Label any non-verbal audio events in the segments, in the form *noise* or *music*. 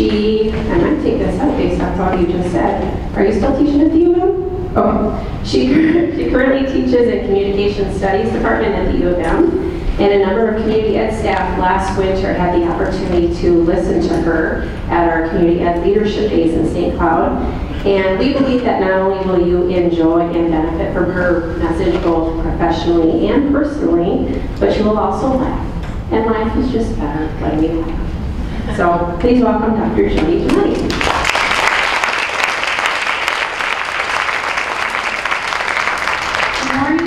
She, I might take this up based off what you just said. Are you still teaching at the U of M? Oh, she, *laughs* she currently teaches in Communication Studies Department at the U of M and a number of community ed staff last winter had the opportunity to listen to her at our community ed leadership days in St. Cloud. And we believe that not only will you enjoy and benefit from her message both professionally and personally, but you will also laugh. And life is just better when we laugh. So please welcome Dr.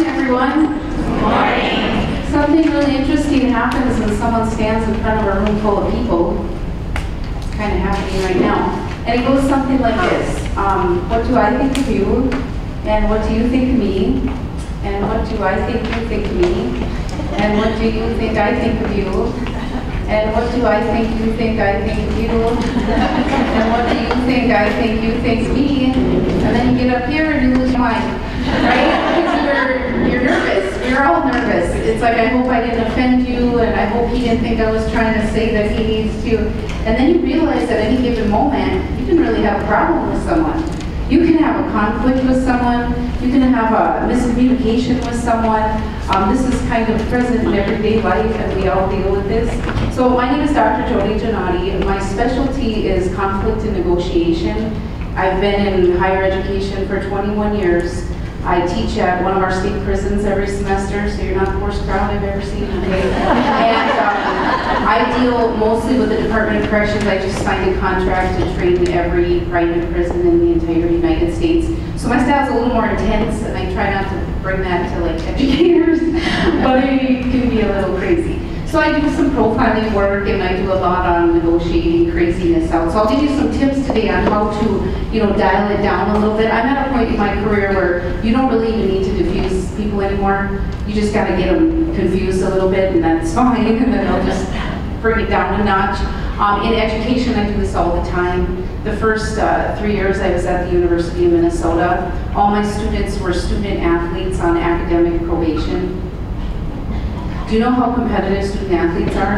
Everyone. Morning something really interesting happens when someone stands in front of a room full of people. It's kind of happening right now. And it goes something like this. Um, what do I think of you? And what do you think of me? And what do I think you think of me? And what do you think I think of you? And what do I think you think I think you? *laughs* and what do you think I think you think me? And then you get up here and you lose your mind, right? Because you're, you're nervous you're all nervous. It's like, I hope I didn't offend you, and I hope he didn't think I was trying to say that he needs to. And then you realize at any given moment, you can really have a problem with someone. You can have a conflict with someone, you can have a miscommunication with someone. Um, this is kind of present in everyday life, and we all deal with this. So my name is Dr. Jody Janati. My specialty is conflict and negotiation. I've been in higher education for 21 years. I teach at one of our state prisons every semester, so you're not the worst crowd I've ever seen, okay? and um, I deal mostly with the Department of Corrections. I just signed a contract to train every private prison in the entire United States. So my staff's a little more intense, and I try not to bring that to like *laughs* educators, but it can be a little crazy. So I do some profiling work and I do a lot on negotiating craziness out. So I'll give you some tips today on how to, you know, dial it down a little bit. I'm at a point in my career where you don't really even need to diffuse people anymore. You just got to get them confused a little bit and that's *laughs* fine and then they'll just bring it down a notch. Um, in education, I do this all the time. The first uh, three years I was at the University of Minnesota, all my students were student athletes on academic probation. Do you know how competitive student athletes are?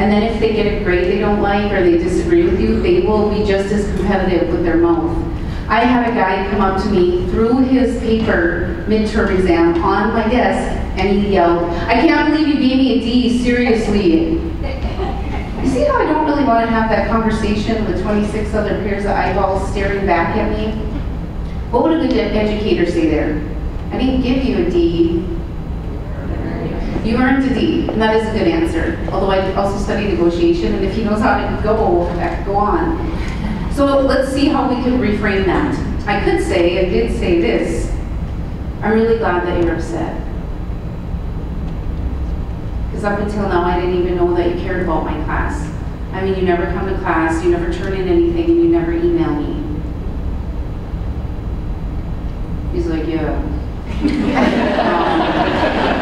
And then if they get a grade they don't like or they disagree with you, they will be just as competitive with their mouth. I had a guy come up to me through his paper midterm exam on my desk and he yelled, I can't believe you gave me a D, seriously. You see how I don't really want to have that conversation with 26 other pairs of eyeballs staring back at me? What would a good educator say there? I didn't give you a D, you earned a D, and that is a good answer. Although I also study negotiation, and if he knows how to go, could go on. So let's see how we can reframe that. I could say, I did say this, I'm really glad that you're upset. Because up until now, I didn't even know that you cared about my class. I mean, you never come to class, you never turn in anything, and you never email me. He's like, yeah. *laughs*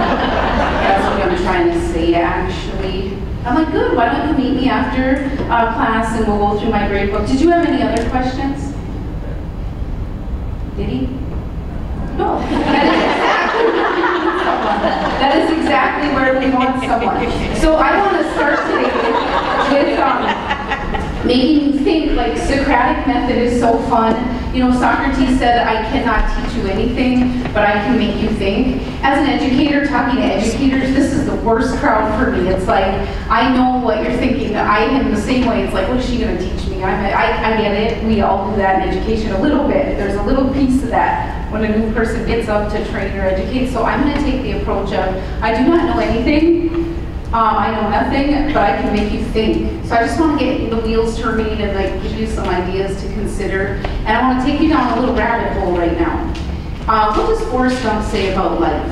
Um, trying to say actually. I'm like, good, why don't you meet me after uh, class and we'll go through my grade book. Did you have any other questions? Did he? No. *laughs* that is exactly where we want someone. So I want to start today with um, making you think like Socratic method is so fun. You know, Socrates said, I cannot teach you anything, but I can make you think. As an educator, talking to educators, this is the worst crowd for me. It's like, I know what you're thinking. I am the same way. It's like, what is she going to teach me? I'm I, I get it. We all do that in education a little bit. There's a little piece of that when a new person gets up to train or educate. So I'm going to take the approach of, I do not know anything. Um, I know nothing, but I can make you think. So I just want to get the wheels turning and like give you some ideas to consider. And I want to take you down a little rabbit hole right now. Uh, what does Forrest Gump say about life?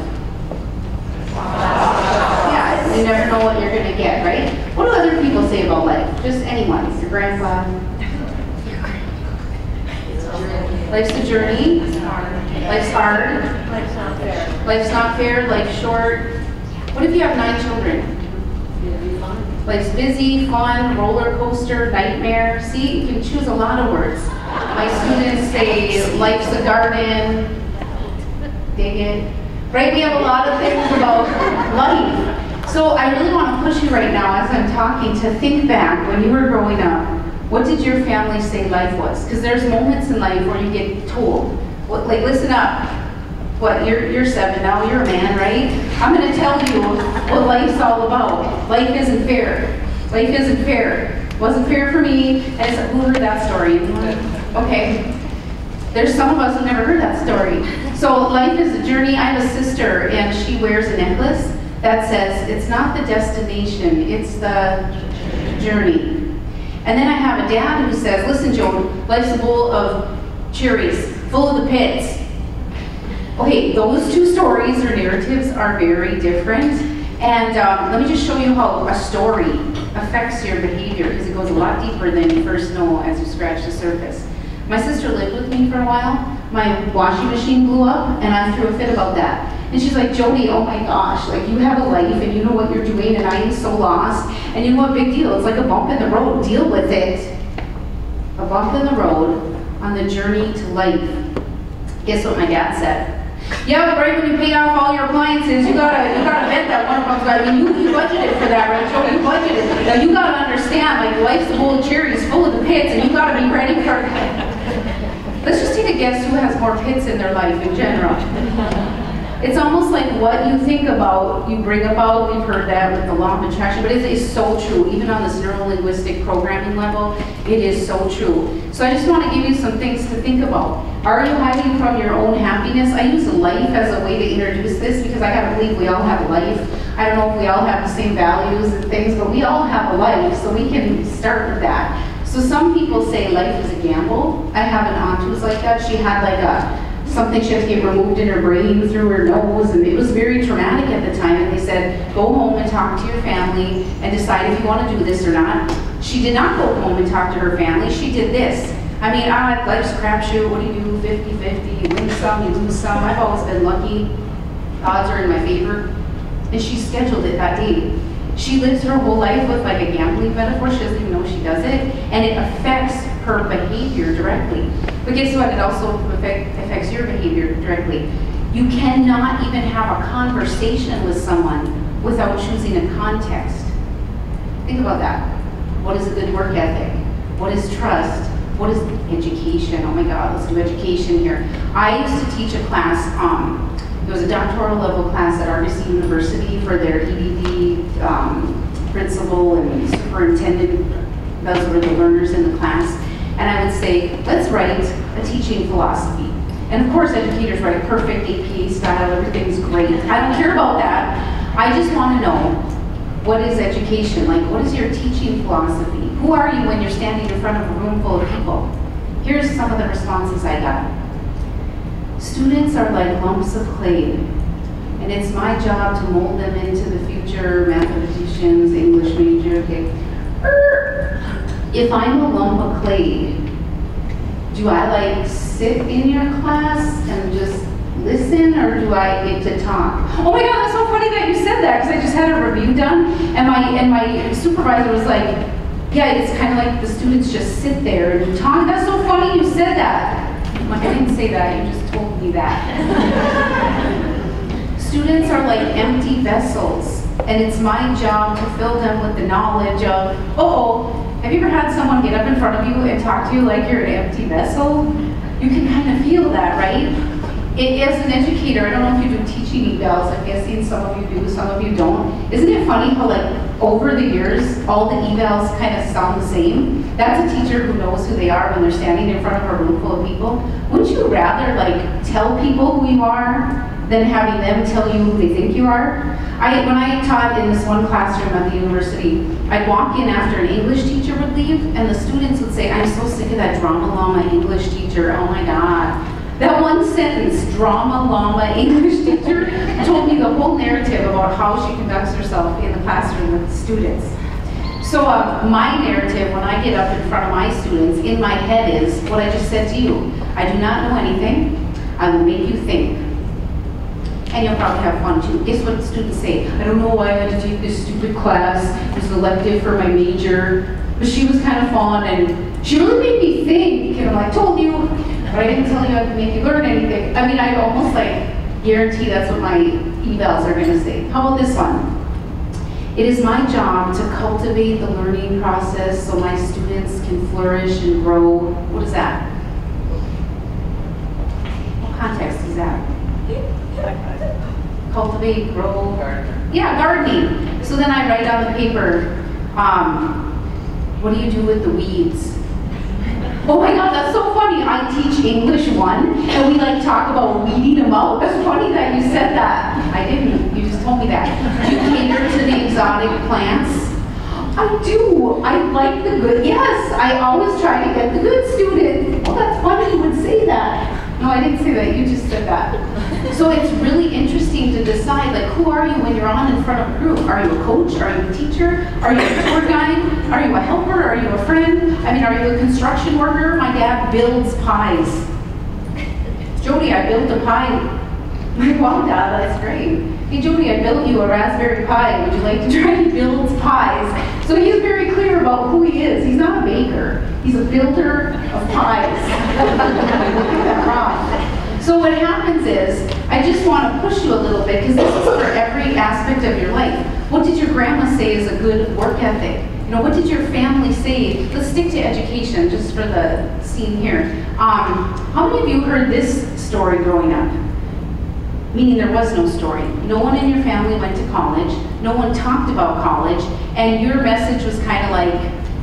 Yeah, you never know what you're going to get, right? What do other people say about life? Just anyone. Your grandpa? Life's a journey. Life's hard. Life's not fair. Life's not fair. Life's short. What if you have nine children? Life's busy, fun, roller coaster, nightmare. See, you can choose a lot of words. My students say life's a garden. Dig it. Right? We have a lot of things about life. So I really want to push you right now as I'm talking to think back when you were growing up. What did your family say life was? Because there's moments in life where you get told, like listen up, what, you're, you're seven now, you're a man, right? I'm going to tell you what life's all about. Life isn't fair. Life isn't fair. Wasn't fair for me. It's, who heard that story? Okay. There's some of us who never heard that story. So life is a journey. I have a sister, and she wears a necklace that says, it's not the destination, it's the journey. And then I have a dad who says, listen, Joan, life's a bowl of cherries, full of the pits. Okay, those two stories or narratives are very different. And um, let me just show you how a story affects your behavior because it goes a lot deeper than you first know as you scratch the surface. My sister lived with me for a while. My washing machine blew up and I threw a fit about that. And she's like, Jody, oh my gosh, like you have a life and you know what you're doing and I am so lost. And you know what, big deal, it's like a bump in the road, deal with it. A bump in the road on the journey to life. Guess what my dad said? Yeah, right when you pay off all your appliances, you gotta you gotta bet that one of them's got. I mean, you, you budgeted for that, Joe? You budgeted. Now you gotta understand, like life's a bowl of cherries full of the pits, and you gotta be ready for. Let's just take a guess who has more pits in their life in general. It's almost like what you think about, you bring about. We've heard that with the law of attraction, but it is so true. Even on this neuro-linguistic programming level, it is so true. So I just want to give you some things to think about. Are you hiding from your own happiness? I use life as a way to introduce this because I gotta believe we all have life. I don't know if we all have the same values and things, but we all have a life, so we can start with that. So some people say life is a gamble. I have an aunt who's like that. She had like a something she had to get removed in her brain through her nose, and it was very traumatic at the time. And they said, go home and talk to your family and decide if you want to do this or not. She did not go home and talk to her family. She did this. I mean, ah, life's a crapshoot. What do you do? 50-50. You win some, you lose some. I've always been lucky. Odds are in my favor. And she scheduled it that day. She lives her whole life with like a gambling metaphor. She doesn't even know she does it. And it affects her behavior directly. But guess what? It also affect, affects your behavior directly. You cannot even have a conversation with someone without choosing a context. Think about that. What is a good work ethic? What is trust? What is education? Oh my God, let's do education here. I used to teach a class, um, it was a doctoral level class at RBC University for their EDD um, principal and superintendent. Those were the learners in the class. And I would say, let's write a teaching philosophy. And of course, educators write perfect APA style, everything's great. I don't care about that. I just want to know, what is education? Like, what is your teaching philosophy? Who are you when you're standing in front of a room full of people? Here's some of the responses I got. Students are like lumps of clay, and it's my job to mold them into the future mathematicians, English major, okay. If I'm a lump of clay, do I like sit in your class and just listen or do I get to talk? Oh my god, that's so funny that you said that because I just had a review done and my and my supervisor was like, yeah, it's kind of like the students just sit there and talk. That's so funny you said that. I'm like, I didn't say that, you just told me that. *laughs* students are like empty vessels and it's my job to fill them with the knowledge of, oh, have you ever had someone get up in front of you and talk to you like you're an empty vessel? You can kind of feel that, right? It, as an educator, I don't know if you do teaching evals, I'm guessing some of you do, some of you don't. Isn't it funny how like over the years, all the evals kind of sound the same? That's a teacher who knows who they are when they're standing in front of a room full of people. Wouldn't you rather like tell people who you are than having them tell you who they think you are? I, when I taught in this one classroom at the university, I'd walk in after an English teacher would leave, and the students would say, I'm so sick of that drama llama English teacher, oh my God. That one sentence, drama llama English teacher, *laughs* told me the whole narrative about how she conducts herself in the classroom with the students. So uh, my narrative when I get up in front of my students, in my head is what I just said to you. I do not know anything. I will make you think. And you'll probably have fun too. Guess what students say? I don't know why I had to take this stupid class. Was elective for my major. But she was kind of fun and she really made me think. And I'm like, told you, but I didn't tell you I could make you learn anything. I mean, I almost like guarantee that's what my evals are going to say. How about this one? It is my job to cultivate the learning process so my students can flourish and grow. What is that? What context is that? Cultivate, grow. Yeah, gardening. So then I write on the paper, um, what do you do with the weeds? *laughs* Oh my god, that's so funny. I teach English 1 and we like talk about weeding them out. *laughs* That's funny that you said that. I didn't, you just told me that. Do you cater to the exotic plants? I do. I like the good. Yes, I always try to get the good student. Well, that's funny you would say that. No, I didn't say that. You just said that. So it's really interesting to decide, like, who are you when you're on in front of a group? Are you a coach? Are you a teacher? Are you a tour guide? Are you a helper? Are you a friend? I mean, are you a construction worker? My dad builds pies. Jody, I built a pie. Wow, Dad, that's great. Hey, Jody, I built you a Raspberry pie. Would you like to try? He builds pies. So he's very clear about who he is. He's not a baker. He's a builder of pies. *laughs* so what happens is, I just want to push you a little bit because this is for every aspect of your life. What did your grandma say is a good work ethic? You know, what did your family say? Let's stick to education just for the scene here. Um, how many of you heard this story growing up? Meaning there was no story. No one in your family went to college, no one talked about college, and your message was kind of like,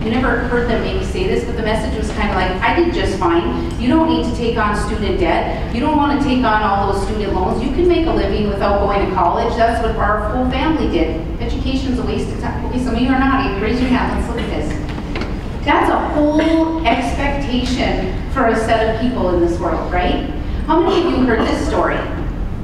you never heard them maybe say this, but the message was kind of like, I did just fine. You don't need to take on student debt. You don't want to take on all those student loans. You can make a living without going to college. That's what our whole family did. Education is a waste of time. Okay, some of you are not. Raise your hand. Let's look at this. That's a whole expectation for a set of people in this world, right? How many of you heard this story?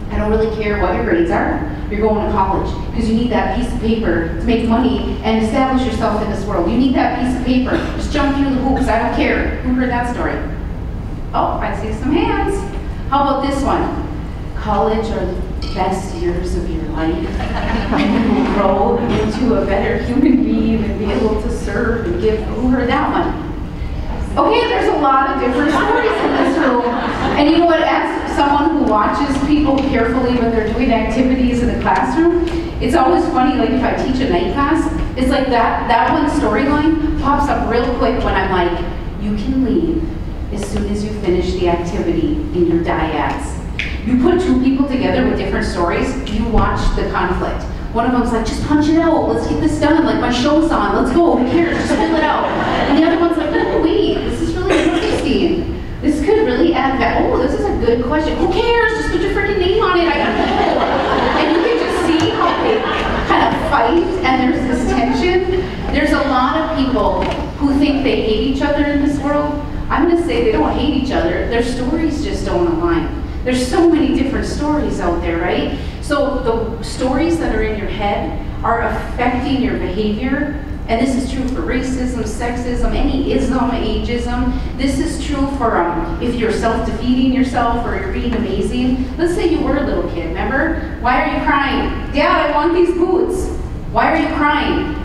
I don't really care what your grades are. You're going to college because you need that piece of paper to make money and establish yourself in this world. You need that piece of paper. Just jump through the hoops. I don't care. Who heard that story? Oh, I see some hands. How about this one? College are the best years of your life. you will grow into a better human being and be able to serve and give. Who heard that one? Okay, there's a lot of different stories in this room. And you know what, as someone who watches people carefully when they're doing activities in the classroom, it's always funny, like if I teach a night class, it's like that, that one storyline pops up real quick when I'm like, you can leave as soon as you finish the activity in your dyads. You put two people together with different stories, you watch the conflict. One of them's like, just punch it out, let's get this done, like my show's on, let's go, who cares, just fill it out. And the other one's like, oh wait, this is really interesting. This could really add value. Oh, this is a good question. Who cares? Just put your freaking name on it. I don't know. And you can just see how they kind of fight and there's this tension. There's a lot of people who think they hate each other in this world. I'm going to say they don't hate each other. Their stories just don't align. There's so many different stories out there, right? So the stories that are in your head are affecting your behavior. And this is true for racism, sexism, any ism, ageism. This is true for um, if you're self-defeating yourself or you're being amazing. Let's say you were a little kid, remember? Why are you crying? Dad, I want these boots. Why are you crying?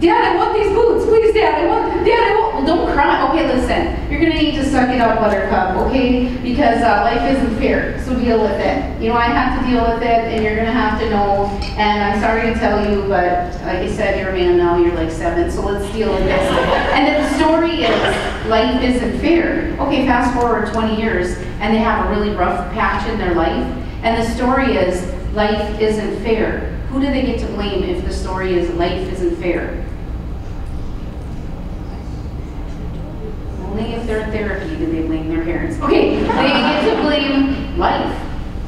Dad, I want these boots. Please, Dad, I want, Dad, I want. Don't cry. Okay, listen. You're going to need to suck it up, Buttercup, okay? Because uh, life isn't fair, so deal with it. You know, I have to deal with it, and you're going to have to know. And I'm sorry to tell you, but like I said, you're a man now, you're like seven, so let's deal with this. and then the story is life isn't fair. Okay, fast forward 20 years, and they have a really rough patch in their life. And the story is life isn't fair. Who do they get to blame if the story is life isn't fair? Only if they're in therapy do they blame their parents. Okay, they get to blame life.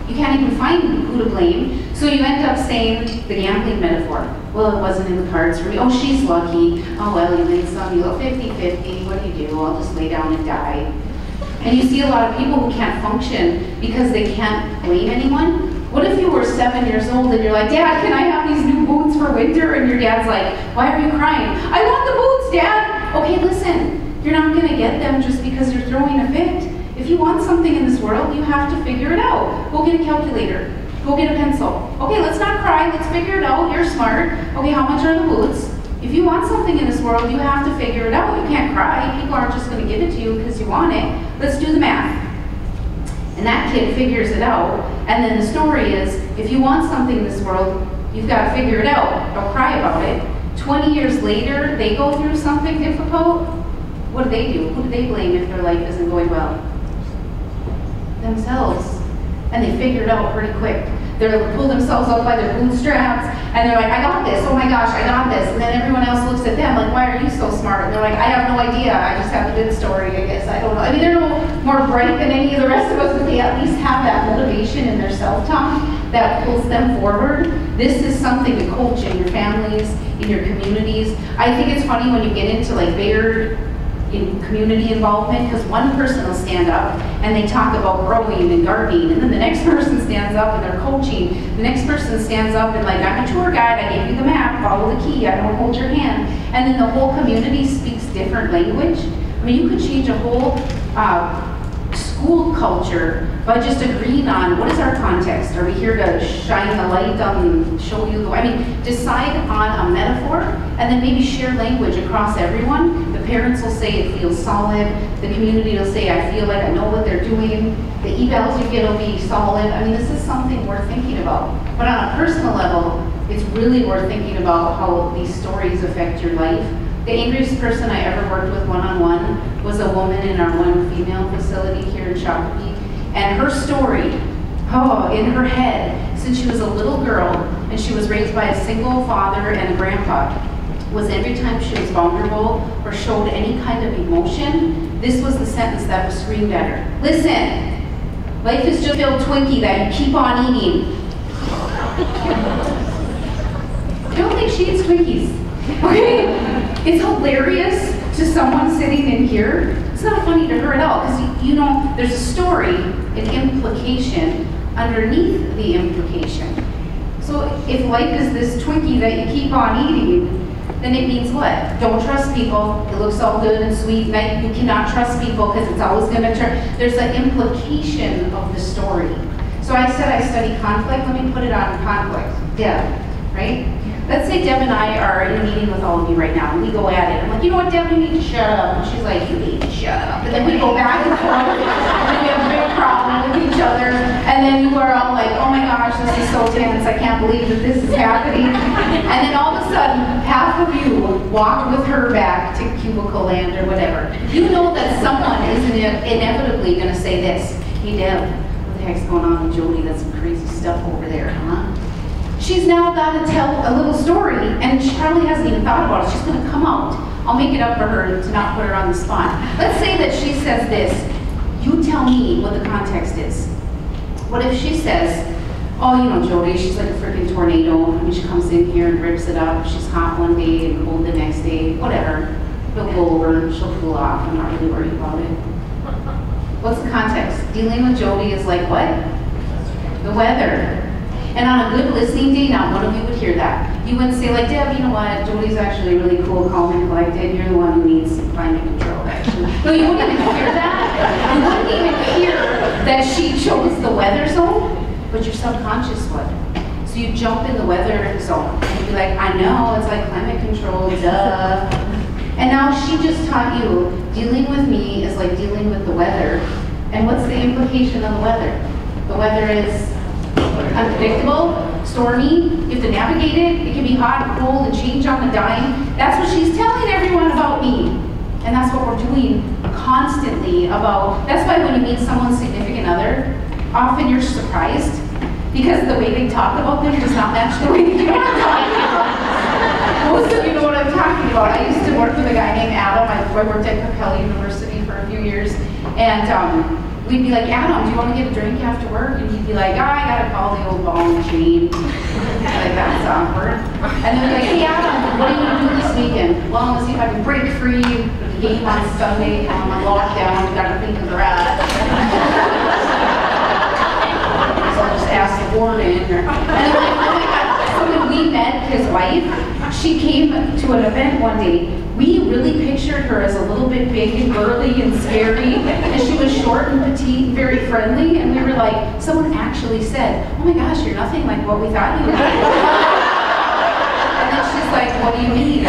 You can't even find who to blame. So you end up saying the gambling metaphor. Well, it wasn't in the cards for me. Oh, she's lucky. Oh, well, you win some, you go 50-50. What do you do? I'll just lay down and die. And you see a lot of people who can't function because they can't blame anyone. What if you were seven years old and you're like, Dad, can I have these new boots for winter? And your dad's like, why are you crying? I want the boots, Dad. Okay, listen, you're not gonna get them just because you're throwing a fit. If you want something in this world, you have to figure it out. Go get a calculator. Go get a pencil. Okay, let's not cry. Let's figure it out. You're smart. Okay, how much are the boots? If you want something in this world, you have to figure it out. You can't cry. People aren't just going to give it to you because you want it. Let's do the math. And that kid figures it out. And then the story is, if you want something in this world, you've got to figure it out. Don't cry about it. 20 years later, they go through something difficult. What do they do? Who do they blame if their life isn't going well? Themselves. And they figure it out pretty quick. They're pull themselves up by their bootstraps, and they're like, I got this, oh my gosh, I got this. And then everyone else looks at them like, why are you so smart? And they're like, I have no idea, I just have a good story, I guess, I don't know. I mean, they're no more bright than any of the rest of us, but they at least have that motivation in their self-talk that pulls them forward. This is something to coach in your families, in your communities. I think it's funny when you get into like bigger in community involvement because one person will stand up and they talk about growing and gardening and then the next *laughs* person stands up and they're coaching. The next person stands up and like i'm a tour guide i gave you the map follow the key i don't hold your hand. And then the whole community speaks different language. I mean you could change a whole uh, school culture by just agreeing on what is our context? Are we here to shine the light on, show you the, I mean, decide on a metaphor and then maybe share language across everyone. The parents will say it feels solid. The community will say, I feel like I know what they're doing. The evals you get will be solid. I mean, this is something worth thinking about. But on a personal level, it's really worth thinking about how these stories affect your life the angriest person I ever worked with one-on-one was a woman in our one female facility here in Shakopee. And her story, oh, in her head, since she was a little girl and she was raised by a single father and a grandpa, was every time she was vulnerable or showed any kind of emotion, this was the sentence that was screamed at her. Listen, life is just a little Twinkie that you keep on eating. I *laughs* don't think she eats Twinkies. Okay? It's hilarious to someone sitting in here. It's not funny to her at all because you know there's a story, an implication underneath the implication. So if life is this Twinkie that you keep on eating, then it means what? Don't trust people. It looks all good and sweet, and you cannot trust people because it's always going to turn. There's an implication of the story. So I said I study conflict. Let me put it on conflict. Yeah, right? Let's say Deb and I are in a meeting with all of you right now, and we go at it. I'm like, you know what, Deb, you need to shut up. And she's like, you need to shut up. And then we go back and forth, and we have a big problem with each other. And then you are all like, oh my gosh, this is so tense. I can't believe that this is happening. And then all of a sudden, half of you walk with her back to cubicle land or whatever. You know that someone is inevitably going to say this. Hey, Deb, what the heck's going on with Jody? That's some crazy stuff over there, huh? She's now got to tell a little story, and she probably hasn't even thought about it. She's going to come out. I'll make it up for her to not put her on the spot. Let's say that she says this. You tell me what the context is. What if she says, oh, you know, Jody, she's like a freaking tornado. I mean, she comes in here and rips it up. She's hot one day and cold the next day. Whatever. It'll go over. She'll cool off. I'm not really worried about it. What's the context? Dealing with Jody is like what? The weather. And on a good listening day, not one of you would hear that. You wouldn't say like, Deb, you know what, Jody's actually really cool, calm, and collected. You're the one who needs climate control, actually. No, you wouldn't even hear that. You wouldn't even hear that she chose the weather zone, but your subconscious would. So you jump in the weather zone. You'd be like, I know, it's like climate control, duh. And now she just taught you, dealing with me is like dealing with the weather. And what's the implication of the weather? The weather is unpredictable, stormy, you have to navigate it, it can be hot cold and change on the dime. That's what she's telling everyone about me. And that's what we're doing constantly about, that's why when you meet someone's significant other, often you're surprised because the way they talk about them does not match the way you know talking about. Most of you know what I'm talking about. I used to work with a guy named Adam. I worked at Capella University for a few years. And um, we'd be like, Adam, do you want to get a drink after work? And he'd be like, oh, I gotta call the old ball and chain. *laughs* like, that's awkward. And then we'd be like, hey Adam, what are you gonna do this weekend? Well, let's see if I can break free game on Sunday on my lockdown. We gotta think of the rat. *laughs* so I'll just ask the warden. and then like, oh my god, so when we met his wife. She came to an event one day. We really pictured her as a little bit big and burly and scary, and she was short and petite very friendly. And we were like, someone actually said, "Oh my gosh, you're nothing like what we thought you were." *laughs* and then she's like, "What do you mean?" *laughs* I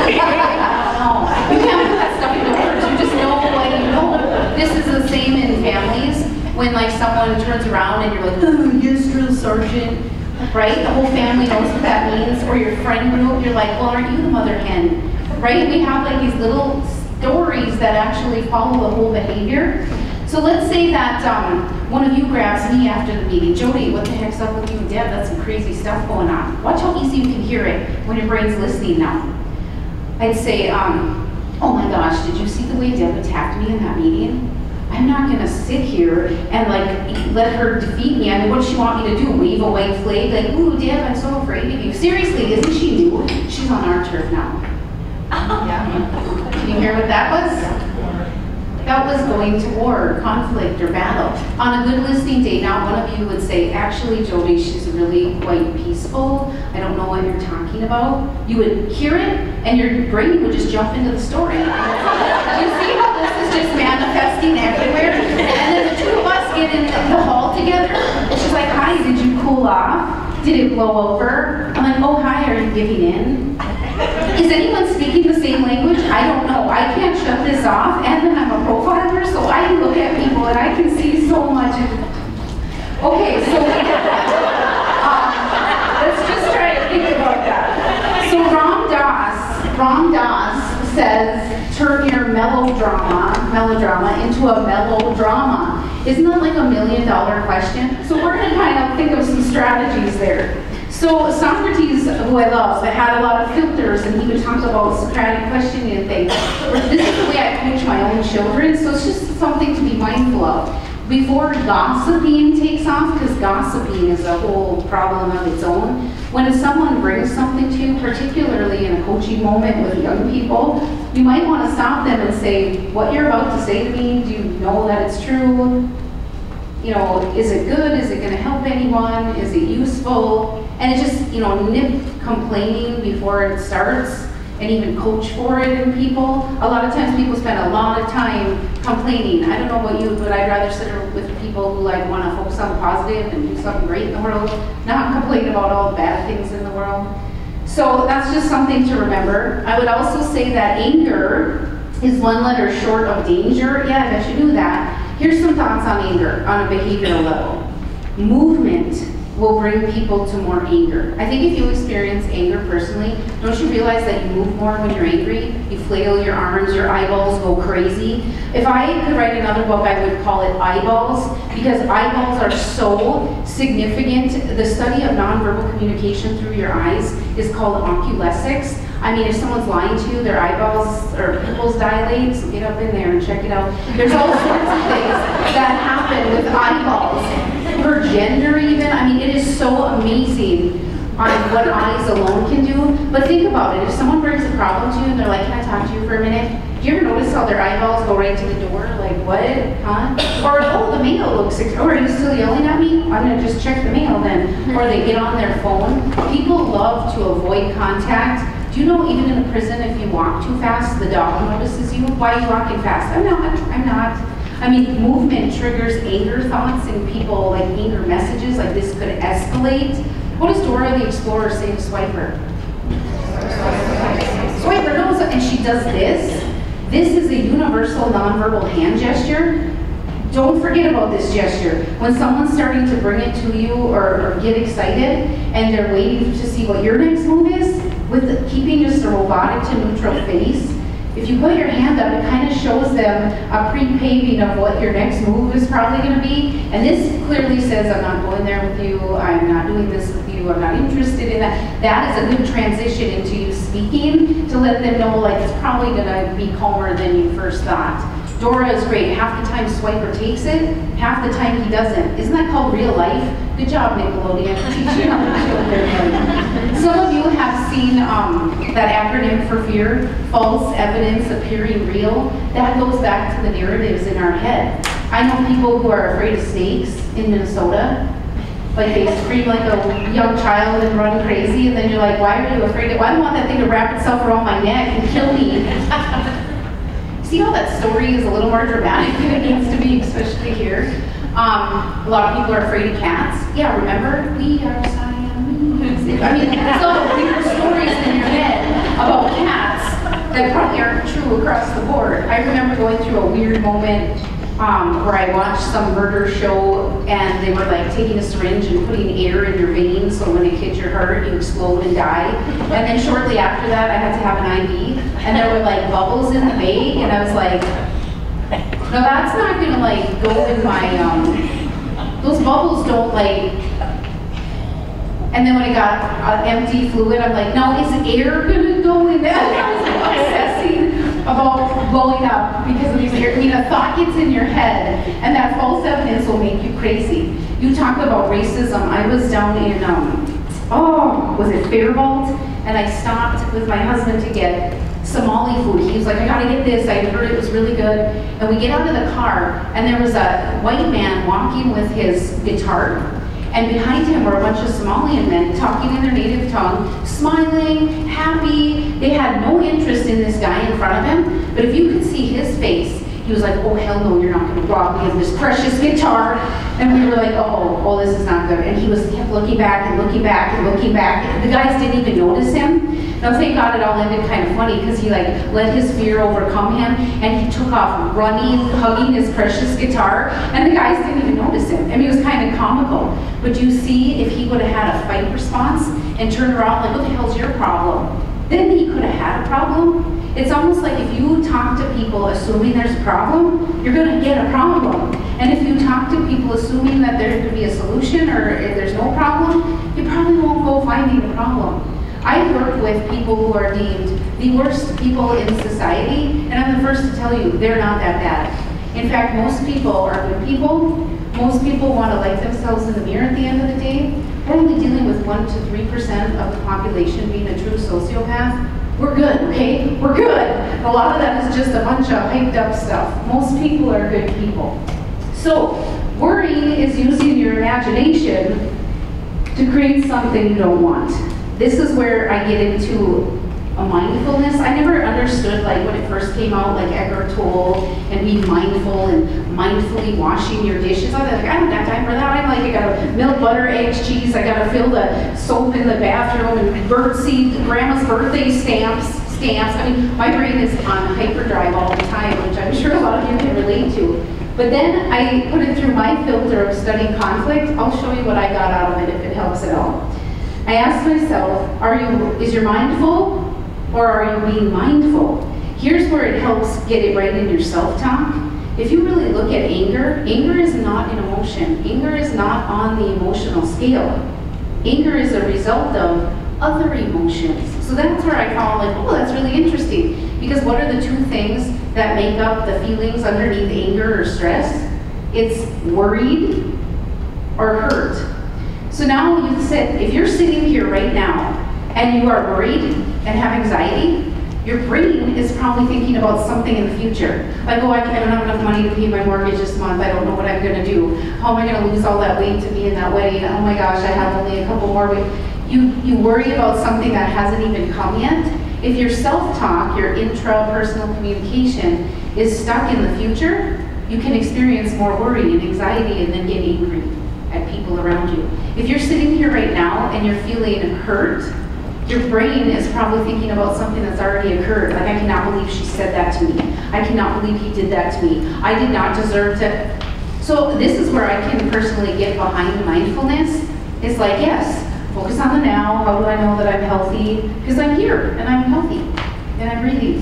don't know. You can't put that stuff into words. You just know what you know. This is the same in families when like someone turns around and you're like, "Oh, yes, drill sergeant." Right? The whole family knows what that means. Or your friend group, you're like, well, aren't you the mother hen? Right? We have like these little stories that actually follow the whole behavior. So let's say that um, one of you grabs me after the meeting. Jody, what the heck's up with you and Deb? That's some crazy stuff going on. Watch how easy you can hear it when your brain's listening now. I'd say, um, oh my gosh, did you see the way Deb attacked me in that meeting? I'm not going to sit here and like let her defeat me. I mean, what does she want me to do? Wave a white flag? Like, ooh, Deb, I'm so afraid of you. Seriously, isn't she new? She's on our turf now. Yeah. *laughs* Can you hear what that was? That was going to war, or conflict, or battle. On a good listening day, now one of you would say, actually, Jody, she's really quite peaceful. I don't know what you're talking about. You would hear it, and your brain would just jump into the story. *laughs* Do you see how this is everywhere? And then the two of us get in the hall together, she's like, hi, did you cool off? Did it blow over? I'm like, oh, hi, are you giving in? Is anyone speaking the same language? I don't know. I can't shut this off, and then I'm a profiler, so I can look at people and I can see so much. Okay, so um, let's just try to think about that. So Ram Dass, Ram Dass says, turn your melodrama, melodrama into a mellow drama. Isn't that like a million dollar question? So we're to kind of think of some strategies there. So Socrates, who I love, had a lot of filters, and he would talk about Socratic questioning and things. This is the way I coach my own children, so it's just something to be mindful of. Before gossiping takes off, because gossiping is a whole problem of its own, when someone brings something to you, particularly in a coaching moment with young people, you might want to stop them and say, what you're about to say to me, do you know that it's true? you know, is it good? Is it going to help anyone? Is it useful? And it just, you know, nip complaining before it starts and even coach for it in people. A lot of times people spend a lot of time complaining. I don't know about you, but I'd rather sit with people who like want to focus on the positive and do something great in the world, not complain about all the bad things in the world. So that's just something to remember. I would also say that anger is one letter short of danger. Yeah, I bet you knew that. Here's some thoughts on anger on a behavioral level. Movement will bring people to more anger. I think if you experience anger personally, don't you realize that you move more when you're angry? You flail your arms, your eyeballs go crazy. If I could write another book, I would call it Eyeballs, because eyeballs are so significant. The study of nonverbal communication through your eyes is called oculesics. I mean, if someone's lying to you, their eyeballs or pupils dilate, so get up in there and check it out. There's all sorts of things that happen with eyeballs. Per gender even, I mean, it is so amazing on what eyes alone can do. But think about it, if someone brings a problem to you and they're like, can I talk to you for a minute? Do you ever notice how their eyeballs go right to the door? Like, what? Huh? Or, oh, the mail looks, Or are you still yelling at me? I'm gonna just check the mail then. Or they get on their phone. People love to avoid contact do you know even in a prison, if you walk too fast, the dog notices you? Why are you walking fast? I'm not, I'm not. I mean, movement triggers anger thoughts in people, like anger messages, like this could escalate. What does Dora the Explorer say to Swiper? Swiper knows, and she does this. This is a universal nonverbal hand gesture. Don't forget about this gesture. When someone's starting to bring it to you or, or get excited and they're waiting to see what your next move is, with keeping just a robotic to neutral face, if you put your hand up, it kind of shows them a pre-paving of what your next move is probably going to be. And this clearly says, I'm not going there with you, I'm not doing this with you, I'm not interested in that. That is a good transition into you speaking to let them know like it's probably going to be calmer than you first thought. Dora is great. Half the time Swiper takes it, half the time he doesn't. Isn't that called real life? Good job, Nickelodeon, *laughs* teaching children. Some of you have seen um, that acronym for fear, false evidence appearing real. That goes back to the narratives in our head. I know people who are afraid of snakes in Minnesota. Like they scream like a young child and run crazy, and then you're like, why are you afraid? Of, well, I don't want that thing to wrap itself around my neck and kill me. *laughs* See how that story is a little more dramatic than it needs to be, especially here. Um, a lot of people are afraid of cats. Yeah, remember? We are Siamese. I mean, so weird stories in your head about cats that probably aren't true across the board. I remember going through a weird moment um, where I watched some murder show and they were like taking a syringe and putting air in your veins so when it hits your heart you explode and die. And then shortly after that I had to have an IV and there were like bubbles in the bag and I was like, no that's not gonna like go in my, um, those bubbles don't like, and then when it got uh, empty fluid, I'm like, no, is air gonna go in there? *laughs* I was like obsessing about blowing up because of these. I mean, a thought gets in your head, and that false evidence will make you crazy. You talk about racism. I was down in, um, oh, was it Faribault? And I stopped with my husband to get Somali food. He was like, I gotta get this. I heard it was really good. And we get out of the car, and there was a white man walking with his guitar. And behind him were a bunch of Somalian men talking in their native tongue, smiling, happy. They had no interest in this guy in front of him. But if you could see his face, he was like, oh, hell no, you're not going to rob me of this precious guitar. And we were like, oh, oh, this is not good. And he was kept looking back and looking back and looking back. The guys didn't even. Now, thank God it all ended kind of funny because he like let his fear overcome him and he took off running, hugging his precious guitar. And the guys didn't even notice him. I mean, it was kind of comical. But you see, if he would have had a fight response and turned around like, what the hell's your problem? Then he could have had a problem. It's almost like if you talk to people assuming there's a problem, you're going to get a problem. And if you talk to people assuming that there could be a solution or if there's no problem, you probably won't go finding a problem. I work with people who are deemed the worst people in society, and I'm the first to tell you they're not that bad. In fact, most people are good people. Most people want to like themselves in the mirror at the end of the day. We're only dealing with 1 to 3% of the population being a true sociopath. We're good, okay? We're good. A lot of that is just a bunch of hyped up stuff. Most people are good people. So, worrying is using your imagination to create something you don't want. This is where I get into a mindfulness. I never understood like when it first came out, like Eckhart Tolle and be mindful and mindfully washing your dishes. I was like, I don't have time for that. I'm like, I gotta milk, butter, eggs, cheese. I gotta fill the soap in the bathroom and birdseed, grandma's birthday stamps, stamps. I mean, my brain is on hyperdrive all the time, which I'm sure a lot of you can relate to. But then I put it through my filter of studying conflict. I'll show you what I got out of it if it helps at all. I asked myself, are you, is your mind full or are you being mindful? Here's where it helps get it right in your self-talk. If you really look at anger, anger is not an emotion. Anger is not on the emotional scale. Anger is a result of other emotions. So that's where I call like, oh, that's really interesting. Because what are the two things that make up the feelings underneath anger or stress? It's worried or hurt. So now you sit, if you're sitting here right now and you are worried and have anxiety, your brain is probably thinking about something in the future. Like, oh, I don't have enough money to pay my mortgage this month. I don't know what I'm going to do. How am I going to lose all that weight to be in that wedding? Oh my gosh, I have only a couple more weeks. You, you worry about something that hasn't even come yet. If your self-talk, your intrapersonal communication is stuck in the future, you can experience more worry and anxiety and then get angry at people around you. If you're sitting here right now and you're feeling hurt, your brain is probably thinking about something that's already occurred. Like, I cannot believe she said that to me. I cannot believe he did that to me. I did not deserve to. So, this is where I can personally get behind mindfulness. It's like, yes, focus on the now. How do I know that I'm healthy? Because I'm here and I'm healthy and I'm breathing.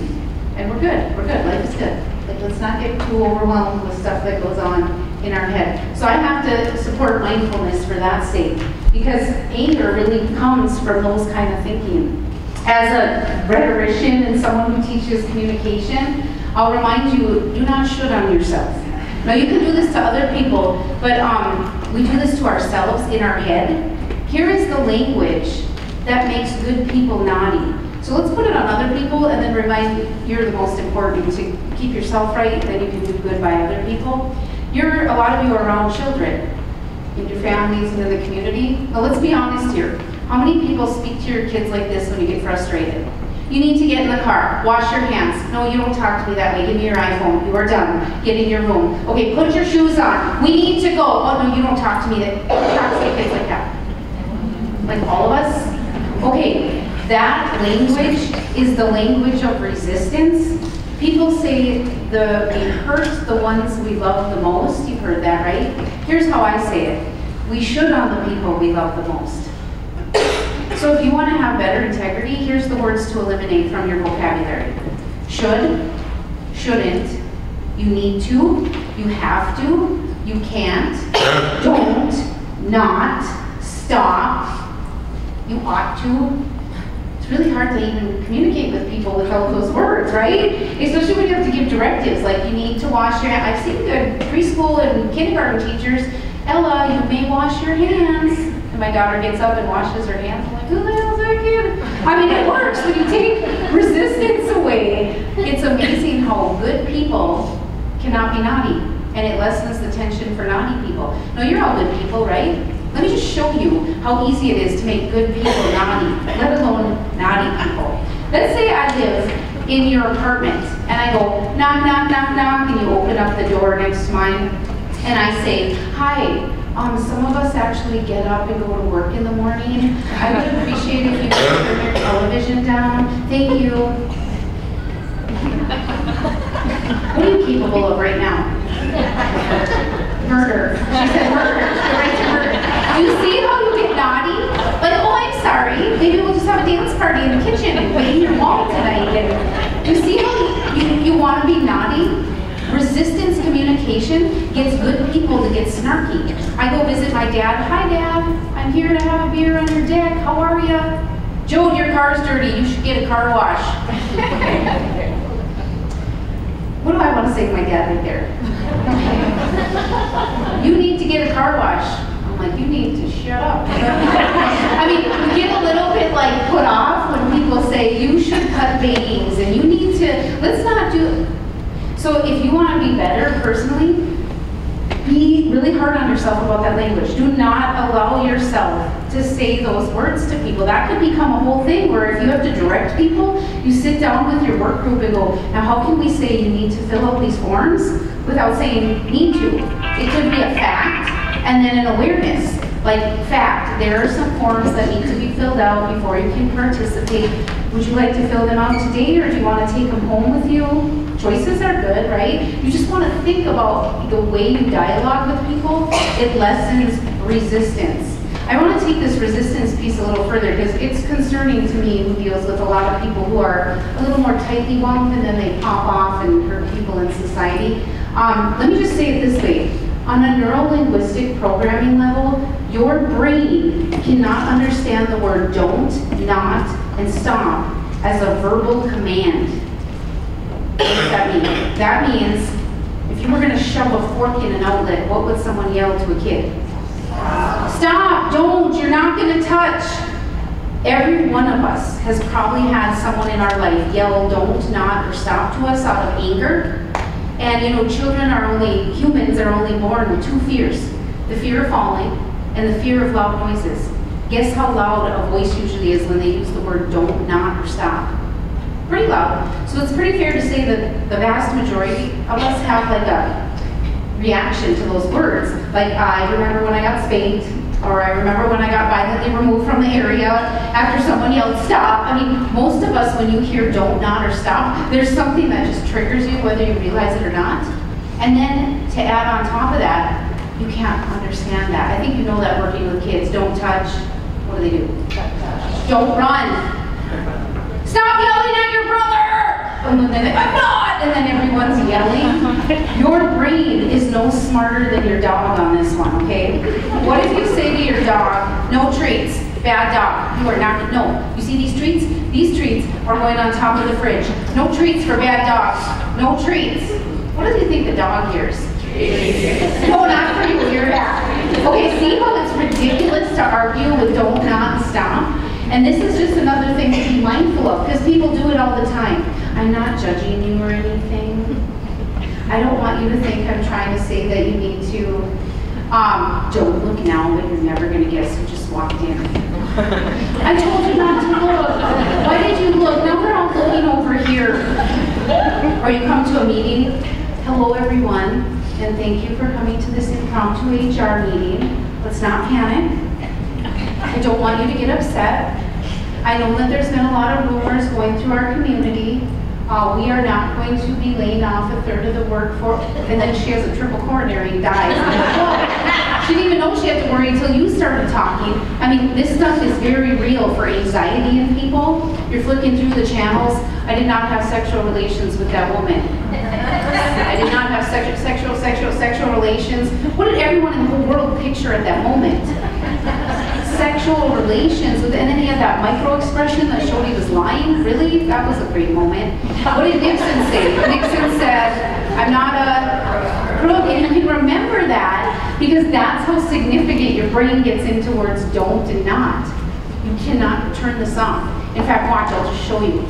And we're good. We're good. Life is good. Like, let's not get too overwhelmed with stuff that goes on in our head. So I have to support mindfulness for that sake because anger really comes from those kind of thinking. As a rhetorician and someone who teaches communication, I'll remind you, do not should on yourself. Now you can do this to other people, but um, we do this to ourselves in our head. Here is the language that makes good people naughty. So let's put it on other people and then remind you're the most important to keep yourself right, then you can do good by other people. You're, a lot of you are around children. in your families and in the community. But let's be honest here. How many people speak to your kids like this when you get frustrated? You need to get in the car, wash your hands. No, you don't talk to me that way. Give me your iPhone. You are done. Get in your room. Okay, put your shoes on. We need to go. Oh no, you don't talk to me that talk to kids like that. Like all of us? Okay, that language is the language of resistance. People say the we hurt the ones we love the most. You've heard that, right? Here's how I say it. We should on the people we love the most. So if you want to have better integrity, here's the words to eliminate from your vocabulary. Should, shouldn't, you need to, you have to, you can't, don't, not, stop, you ought to. It's really hard to even communicate with people without those words, right? Especially when you have to give directives, like you need to wash your hands. I've seen good preschool and kindergarten teachers, Ella, you may wash your hands. And my daughter gets up and washes her hands. I'm like, who the hell's that kid? I mean, it works. When you take resistance away, it's amazing how good people cannot be naughty. And it lessens the tension for naughty people. No, you're all good people, right? Let me just show you how easy it is to make good people naughty, let alone naughty people. Let's say I live in your apartment and I go knock, knock, knock, knock, and you open up the door next to mine and I say, hi, um, some of us actually get up and go to work in the morning. I would appreciate if you could turn your television down. Thank you. What are you capable of right now? Murder. She said murder. You see how you get naughty? Like, oh, I'm sorry. Maybe we'll just have a dance party in the kitchen and paint your wall tonight. And you see how you, you, you want to be naughty? Resistance communication gets good people to get snarky. I go visit my dad. Hi, Dad. I'm here to have a beer on your deck. How are you? Joe, your car's dirty. You should get a car wash. *laughs* what do I want to say to my dad right there? *laughs* you need to get a car wash. Like, you need to shut up. *laughs* I mean, we get a little bit like put off when people say you should cut bangs and you need to, let's not do, so if you want to be better personally, be really hard on yourself about that language. Do not allow yourself to say those words to people. That could become a whole thing where if you have to direct people, you sit down with your work group and go, now how can we say you need to fill out these forms without saying need to? It could be a fact and then an awareness. Like fact, there are some forms that need to be filled out before you can participate. Would you like to fill them out today or do you want to take them home with you? Choices are good, right? You just want to think about the way you dialogue with people. It lessens resistance. I want to take this resistance piece a little further because it's concerning to me who deals with a lot of people who are a little more tightly wound and then they pop off and hurt people in society. Um, let me just say it this way. On a neuro-linguistic programming level, your brain cannot understand the word don't, not, and stop as a verbal command. What does that mean? That means if you were going to shove a fork in an outlet, what would someone yell to a kid? Stop, don't, you're not going to touch. Every one of us has probably had someone in our life yell don't, not, or stop to us out of anger. And you know, children are only, humans are only born with two fears. The fear of falling and the fear of loud noises. Guess how loud a voice usually is when they use the word don't, not, or stop? Pretty loud. So it's pretty fair to say that the vast majority of us have like a reaction to those words. Like I remember when I got spanked, or I remember when I got violently removed from the area after someone yelled stop. I mean, most of us, when you hear don't, not, or stop, there's something that just triggers you whether you realize it or not. And then to add on top of that, you can't understand that. I think you know that working with kids. Don't touch. What do they do? Don't run. Stop yelling at your brother! And then I'm not! And then everyone's yelling. Your brain is no smarter than your dog on this one, okay? What if you say to your dog, no treats, bad dog, you are not, no. You see these treats? These treats are going on top of the fridge. No treats for bad dogs. No treats. What does you think the dog hears? No, not for you, you're Okay, see how it's ridiculous to argue with don't, not, stop? And this is just another thing to be mindful of, because people do it all the time. I'm not judging you or anything. I don't want you to think I'm trying to say that you need to Um, don't look now, but you're never gonna guess who just walked in. I told you not to look. Why did you look? Now we're all looking over here. Or you come to a meeting, hello everyone, and thank you for coming to this impromptu HR meeting. Let's not panic. I don't want you to get upset. I know that there's been a lot of rumors going through our community. Uh, we are not going to be laying off a third of the workforce, and then she has a triple coronary and dies. *laughs* She didn't even know she had to worry until you started talking. I mean, this stuff is very real for anxiety in people. You're flicking through the channels. I did not have sexual relations with that woman. I did not have sexual, sexual, sexual, sexual relations. What did everyone in the whole world picture at that moment? Sexual relations with, he had that micro expression that showed he was lying. Really? That was a great moment. What did Nixon say? Nixon said, I'm not a crook. And you remember that because that's how significant your brain gets into words don't and not. You cannot turn this off. In fact, watch, I'll just show you.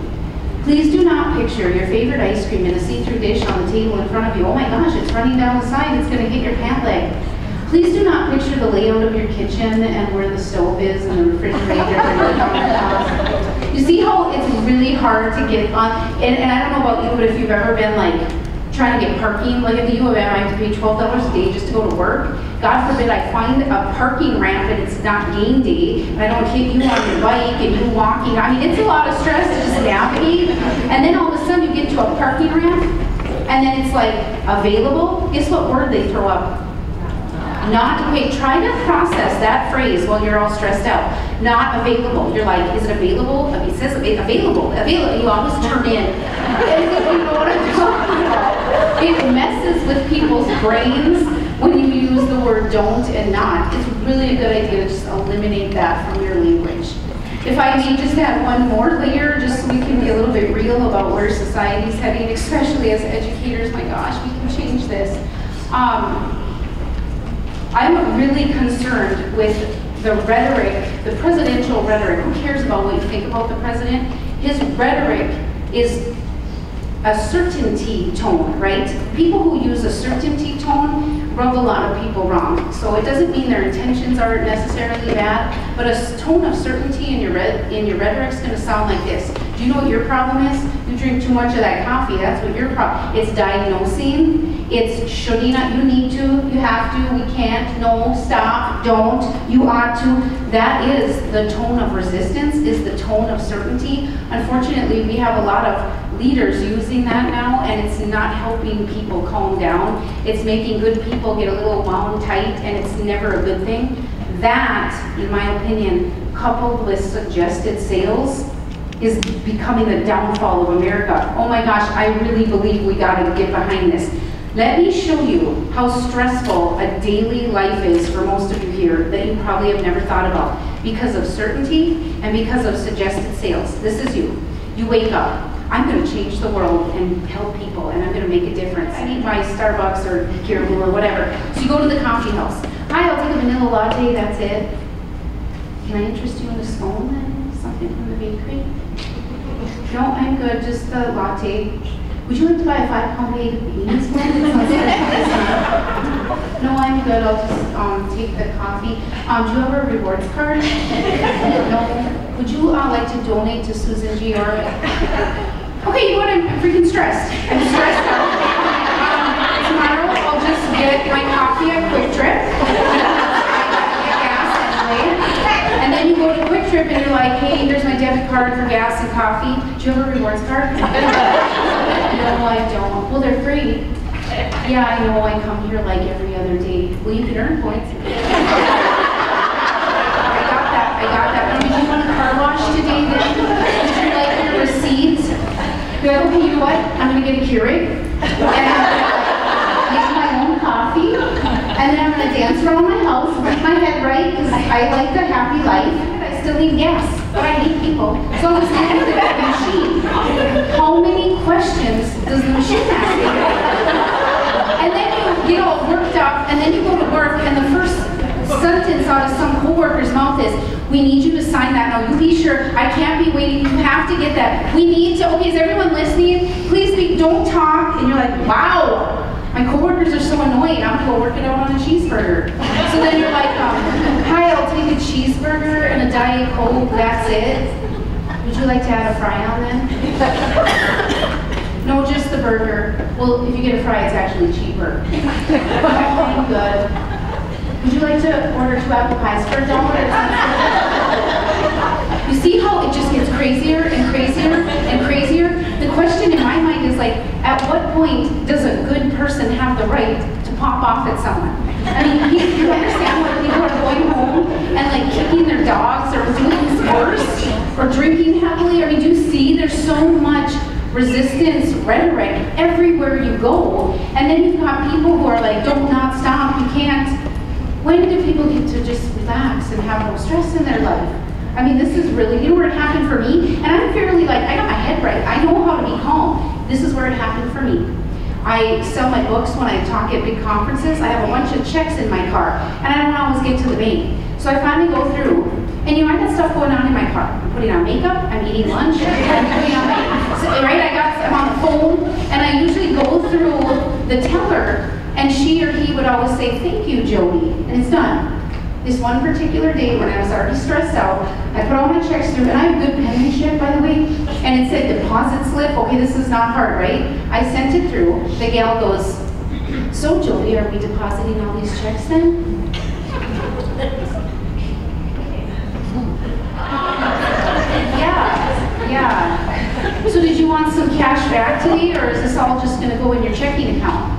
Please do not picture your favorite ice cream in a see-through dish on the table in front of you. Oh my gosh, it's running down the side, it's gonna hit your pant leg. Please do not picture the layout of your kitchen and where the stove is and the refrigerator. You see how it's really hard to get on, and, and I don't know about you, but if you've ever been like trying to get parking, like at the U of M, I have to pay twelve dollars a day just to go to work. God forbid I find a parking ramp and it's not game day, and I don't hit you on your bike and you walking. I mean, it's a lot of stress to just navigate. And then all of a sudden you get to a parking ramp, and then it's like available. Guess what word they throw up? Not, wait, try to process that phrase while you're all stressed out. Not available. You're like, is it available? It says available, available. You always turn in. you know? It messes with people's brains when you use the word don't and not. It's really a good idea to just eliminate that from your language. If I may just add one more layer, just so we can be a little bit real about where society's heading, especially as educators, my gosh, we can change this. Um, I'm really concerned with the rhetoric, the presidential rhetoric. Who cares about what you think about the president? His rhetoric is a certainty tone, right? People who use a certainty tone rub a lot of people wrong. So it doesn't mean their intentions aren't necessarily bad, but a tone of certainty in your in your rhetoric is going to sound like this. Do you know what your problem is? You drink too much of that coffee. That's what your problem. It's diagnosing. It's should you not? You need to. You have to. We can't. No. Stop. Don't. You ought to. That is the tone of resistance. Is the tone of certainty. Unfortunately, we have a lot of leaders using that now, and it's not helping people calm down. It's making good people get a little wound tight, and it's never a good thing. That, in my opinion, coupled with suggested sales, is becoming the downfall of America. Oh my gosh, I really believe we got to get behind this. Let me show you how stressful a daily life is for most of you here that you probably have never thought about because of certainty and because of suggested sales. This is you. You wake up. I'm going to change the world and help people, and I'm going to make a difference. I need my Starbucks or Caribou or whatever. So you go to the coffee house. Hi, I'll take a vanilla latte. That's it. Can I interest you in a scone then? Something from the bakery? No, I'm good. Just the latte. Would you like to buy a five pound bag of beans? *laughs* No, I'm good. I'll just um, take the coffee. Um, do you have a rewards card? *laughs* No. Would you uh, like to donate to Susan G. or? Okay, you know what? I'm freaking stressed. I'm stressed out. *laughs* Um, tomorrow I'll just get my coffee at Kwik Trip. Get gas anyway. And you go to Kwik Trip and you're like, hey, here's my debit card for gas and coffee. Do you have a rewards card? *laughs* no, I don't. Well, they're free. Yeah, I know. I come here like every other day. Well, you can earn points. *laughs* I got that. I got that. Now, did you want a car wash today? Then? Did you like your receipt? You're like, okay, you know what? I'm gonna get a Keurig and make my own coffee, and then I'm gonna dance around my house, keep my head right, because I like the happy life. I still need gas, but I need people. So I was looking at the machine. How many questions does the machine ask? And then you get all worked up, and then you go to work, and the first sentence out of some coworker's mouth is, "We need you to sign that now. You be sure. I can't be waiting. You have to get that. We need to. Okay, is everyone listening? Please be. Don't talk." And you're like, "Wow, my coworkers are I'm gonna go work it out on a cheeseburger. So then you're like, um, hi, I'll take a cheeseburger and a Diet Coke, that's it. Would you like to add a fry on then? No, just the burger. Well, if you get a fry, it's actually cheaper. Good. Would you like to order two apple pies for a dollar? You see how it just gets crazier and crazier and crazier? The question in my mind is like, at what point does a good person have the right pop off at someone? I mean, you, you understand when people are going home and like kicking their dogs or doing worse or drinking heavily? I mean, you see there's so much resistance rhetoric everywhere you go. And then you've got people who are like, don't not stop, you can't. When do people get to just relax and have no stress in their life? I mean, this is really, you know where it happened for me? And I'm fairly like, I got my head right. I know how to be calm. This is where it happened for me. I sell my books when I talk at big conferences. I have a bunch of checks in my car, and I don't always get to the bank. So I finally go through, and you know, I got stuff going on in my car. I'm putting on makeup, I'm eating lunch, *laughs* I'm putting on my, right? I got, I'm on the phone, and I usually go through the teller, and she or he would always say, thank you, Jody, and it's done. This one particular day when I was already stressed out, I put all my checks through, and I have good penmanship, by the way, and it said deposit slip. Okay, this is not hard, right? I sent it through. The gal goes, so Jody, are we depositing all these checks then? Yeah, yeah. So did you want some cash back today, or is this all just gonna go in your checking account?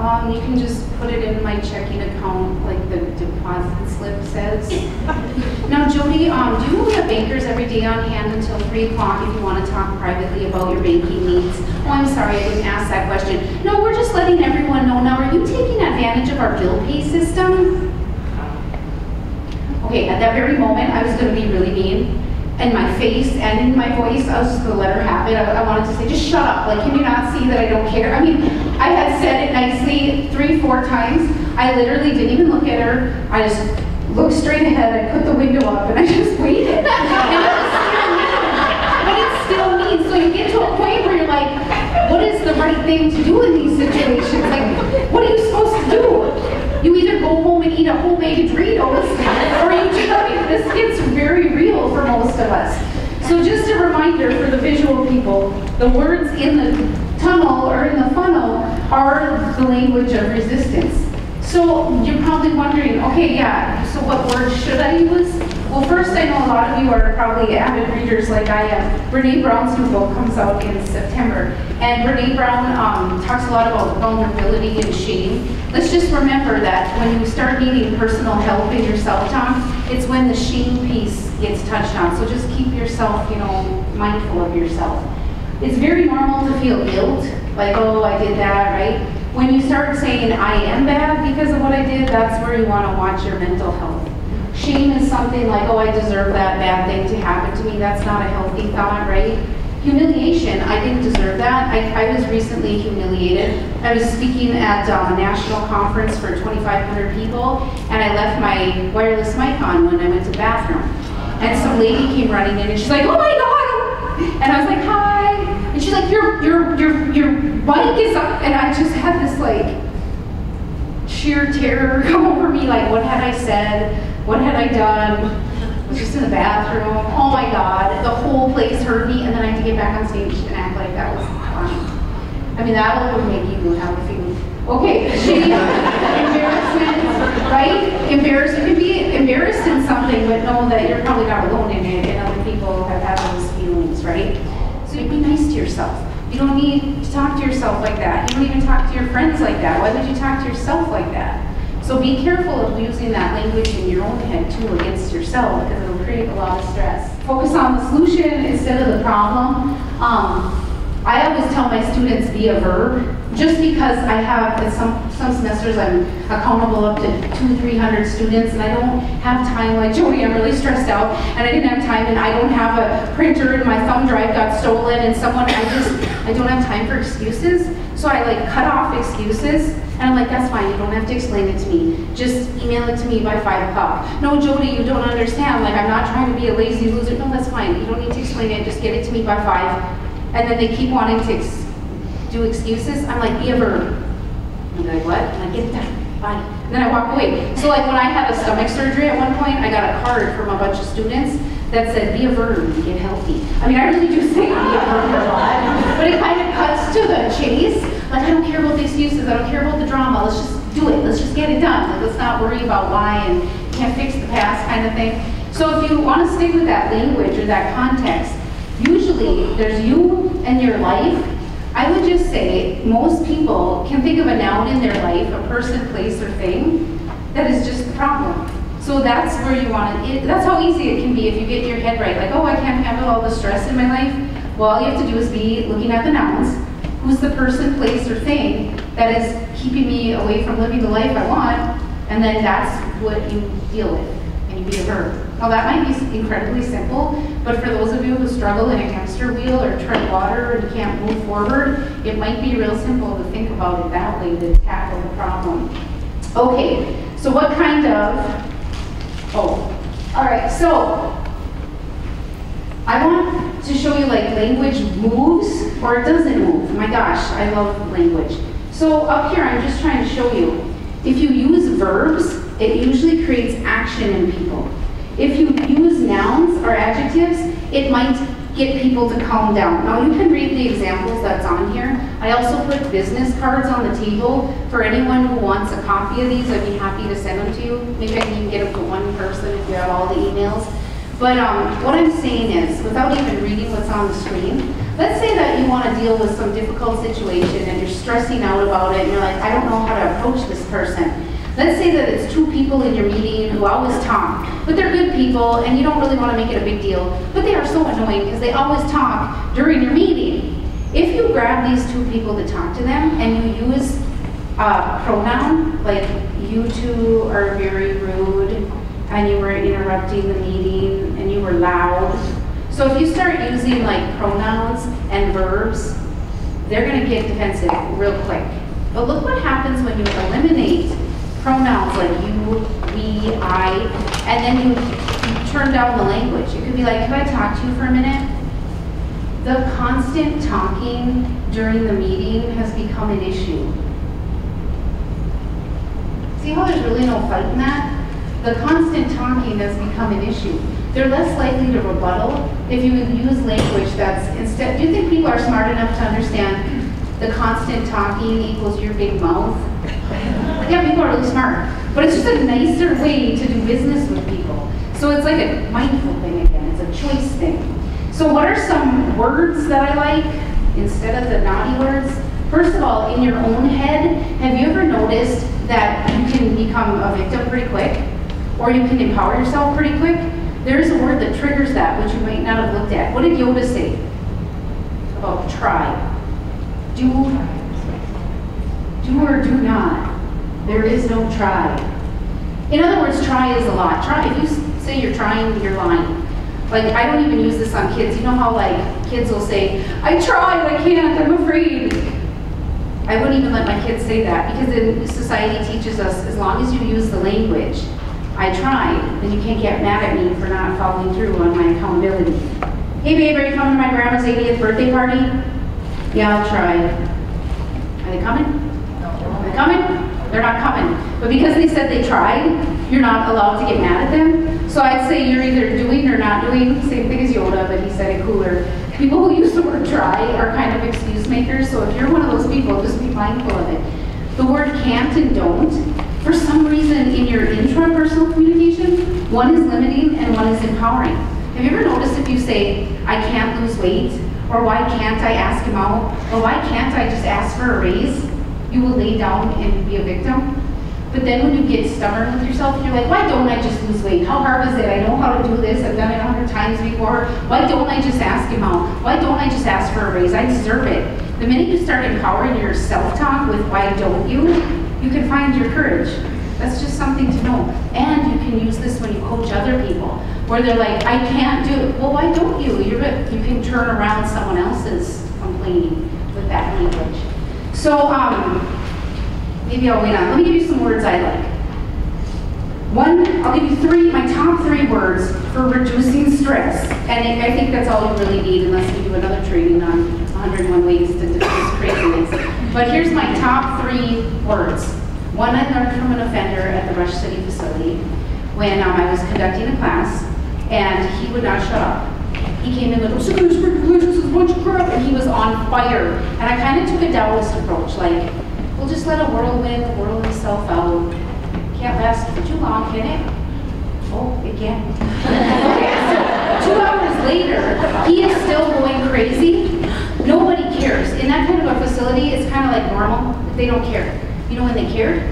Um, you can just put it in my checking account, like the deposit slip says. *laughs* Now, Jody, um, do you have bankers every day on hand until three o'clock if you want to talk privately about your banking needs? Oh, I'm sorry, I didn't ask that question. No, we're just letting everyone know. Now, are you taking advantage of our bill pay system? Okay, at that very moment, I was gonna be really mean. In my face and in my voice, I was just gonna let her have it. I, I wanted to say, just shut up. Like, can you not see that I don't care? I mean, I had said it nicely three, four times. I literally didn't even look at her. I just looked straight ahead. I put the window up and I *laughs* just waited. And it was still mean. But it's still mean. So you get to a point where you're like, what is the right thing to do in these situations? Like, what are you supposed to do? You either go home and eat a homemade Doritos, or you just, I mean, this gets very real for most of us. So just a reminder for the visual people, the words in the tunnel or in the funnel are the language of resistance. So you're probably wondering, okay, yeah, so what words should I use? Well, first, I know a lot of you are probably avid readers like I am. Brene Brown's new book comes out in September. And Brene Brown um, talks a lot about vulnerability and shame. Let's just remember that when you start needing personal help in your self-talk, it's when the shame piece gets touched on. So just keep yourself, you know, mindful of yourself. It's very normal to feel guilt, like, oh, I did that, right? When you start saying, I am bad because of what I did, that's where you want to watch your mental health. Shame is something like, oh, I deserve that bad thing to happen to me. That's not a healthy thought, right? Humiliation, I didn't deserve that. I, I was recently humiliated. I was speaking at um, a national conference for 2,500 people, and I left my wireless mic on when I went to the bathroom. And some lady came running in, and she's like, oh my God! And I was like, hi. And she's like, your, your, your, your mic is up. And I just had this like, sheer terror *laughs* come over me, like, what had I said? What had I done? I was just in the bathroom. Oh my God, the whole place hurt me, and then I had to get back on stage and act like that was fine. I mean, that would make you have a feeling. Okay, shame, *laughs* embarrassment, right? Embarrassed, you can be embarrassed in something, but know that you're probably not alone in it, and other people have had those feelings, right? So be nice to yourself. You don't need to talk to yourself like that. You don't even talk to your friends like that. Why would you talk to yourself like that? So be careful of using that language in your own head too against yourself because it'll create a lot of stress. Focus on the solution instead of the problem. Um, I always tell my students be a verb, just because I have, some, some semesters I'm accountable up to two, 300 students and I don't have time, like *laughs* Jody, I'm really stressed out and I didn't have time and I don't have a printer and my thumb drive got stolen and someone, I just, I don't have time for excuses. So I like cut off excuses and I'm like, that's fine, you don't have to explain it to me. Just email it to me by five o'clock. No, Jody, you don't understand. Like, I'm not trying to be a lazy loser. No, that's fine. You don't need to explain it. Just get it to me by five. And then they keep wanting to ex do excuses. I'm like, be a verb. Be like, what? And I get that. Bye. And then I walk away. So like when I had a stomach surgery at one point, I got a card from a bunch of students that said, be a verb, get healthy. I mean, I really do say be a verb a lot, but it kind of cuts to the chase. Like, I don't care about the excuses, I don't care about the drama, let's just do it, let's just get it done. Like, let's not worry about why and can't fix the past kind of thing. So if you want to stick with that language or that context, usually there's you and your life. I would just say most people can think of a noun in their life, a person, place, or thing, that is just the problem. So that's where you want to, that's how easy it can be if you get your head right. Like, oh, I can't handle all the stress in my life. Well, all you have to do is be looking at the nouns. Who's the person, place, or thing that is keeping me away from living the life I want? And then that's what you deal with, be a verb. Now that might be incredibly simple, but for those of you who struggle in a hamster wheel or tread water and can't move forward, it might be real simple to think about it that way to tackle the problem. Okay, so what kind of Oh, all right, so I want to show you like language moves or it doesn't move. My gosh, I love language. So up here, I'm just trying to show you. If you use verbs, it usually creates action in people. If you use nouns or adjectives, it might get people to calm down. Now you can read the examples that's on here. I also put business cards on the table. For anyone who wants a copy of these, I'd be happy to send them to you. Maybe I can even get them to one person if you have all the emails. But um, what I'm saying is, without even reading what's on the screen, let's say that you want to deal with some difficult situation and you're stressing out about it and you're like, I don't know how to approach this person. Let's say that it's two people in your meeting who always talk, but they're good people and you don't really want to make it a big deal, but they are so annoying because they always talk during your meeting. If you grab these two people to talk to them and you use a pronoun, like you two are very rude and you were interrupting the meeting and you were loud. So if you start using like pronouns and verbs, they're going to get defensive real quick. But look what happens when you eliminate pronouns like you, we, I, and then you, you turn down the language. It could be like, can I talk to you for a minute? The constant talking during the meeting has become an issue. See how there's really no fight in that? The constant talking has become an issue. They're less likely to rebuttal if you use language that's instead, do you think people are smart enough to understand the constant talking equals your big mouth? Yeah, people are really smart. But it's just a nicer way to do business with people. So it's like a mindful thing again. It's a choice thing. So what are some words that I like instead of the naughty words? First of all, in your own head, have you ever noticed that you can become a victim pretty quick? Or you can empower yourself pretty quick? There's a word that triggers that, which you might not have looked at. What did Yoda say about try? Do, do or do not. There is no try. In other words, try is a lot. Try, if you say you're trying, you're lying. Like, I don't even use this on kids. You know how, like, kids will say, I tried, I can't, I'm afraid. I wouldn't even let my kids say that because in society teaches us as long as you use the language, I tried, then you can't get mad at me for not following through on my accountability. Hey babe, are you coming to my grandma's 80th birthday party? Yeah, I'll try. Are they coming? They coming? They're not coming. But because they said they tried, you're not allowed to get mad at them. So I'd say you're either doing or not doing, same thing as Yoda, but he said it cooler. People who use the word try are kind of excuse makers, so if you're one of those people, just be mindful of it. The word can't and don't, for some reason in your intrapersonal communication, one is limiting and one is empowering. Have you ever noticed if you say, I can't lose weight, or why can't I ask him out, or why can't I just ask for a raise? You will lay down and be a victim. But then when you get stubborn with yourself, you're like, why don't I just lose weight? How hard is it? I know how to do this. I've done it a hundred times before. Why don't I just ask him out? Why don't I just ask for a raise? I deserve it. The minute you start empowering your self-talk with why don't you, you can find your courage. That's just something to know. And you can use this when you coach other people, where they're like, I can't do it. Well, why don't you? You're, you can turn around someone else's complaining with that language. So um, maybe I'll wait on. Let me give you some words I like. One, I'll give you three, my top three words for reducing stress. And I think that's all you really need unless we do another training on 101 ways to diffuse craziness. But But here's my top three words. One I learned from an offender at the Rush City facility when um, I was conducting a class, and he would not shut up. He came in like, I'm this is a bunch of crap, and he was on fire. And I kind of took a Taoist approach, like, we'll just let a whirlwind whirl itself out. Can't last for too long, can it? Oh, it can. *laughs* Two hours later, he is still going crazy. Nobody cares. In that kind of a facility, it's kind of like normal. They don't care. You know when they cared?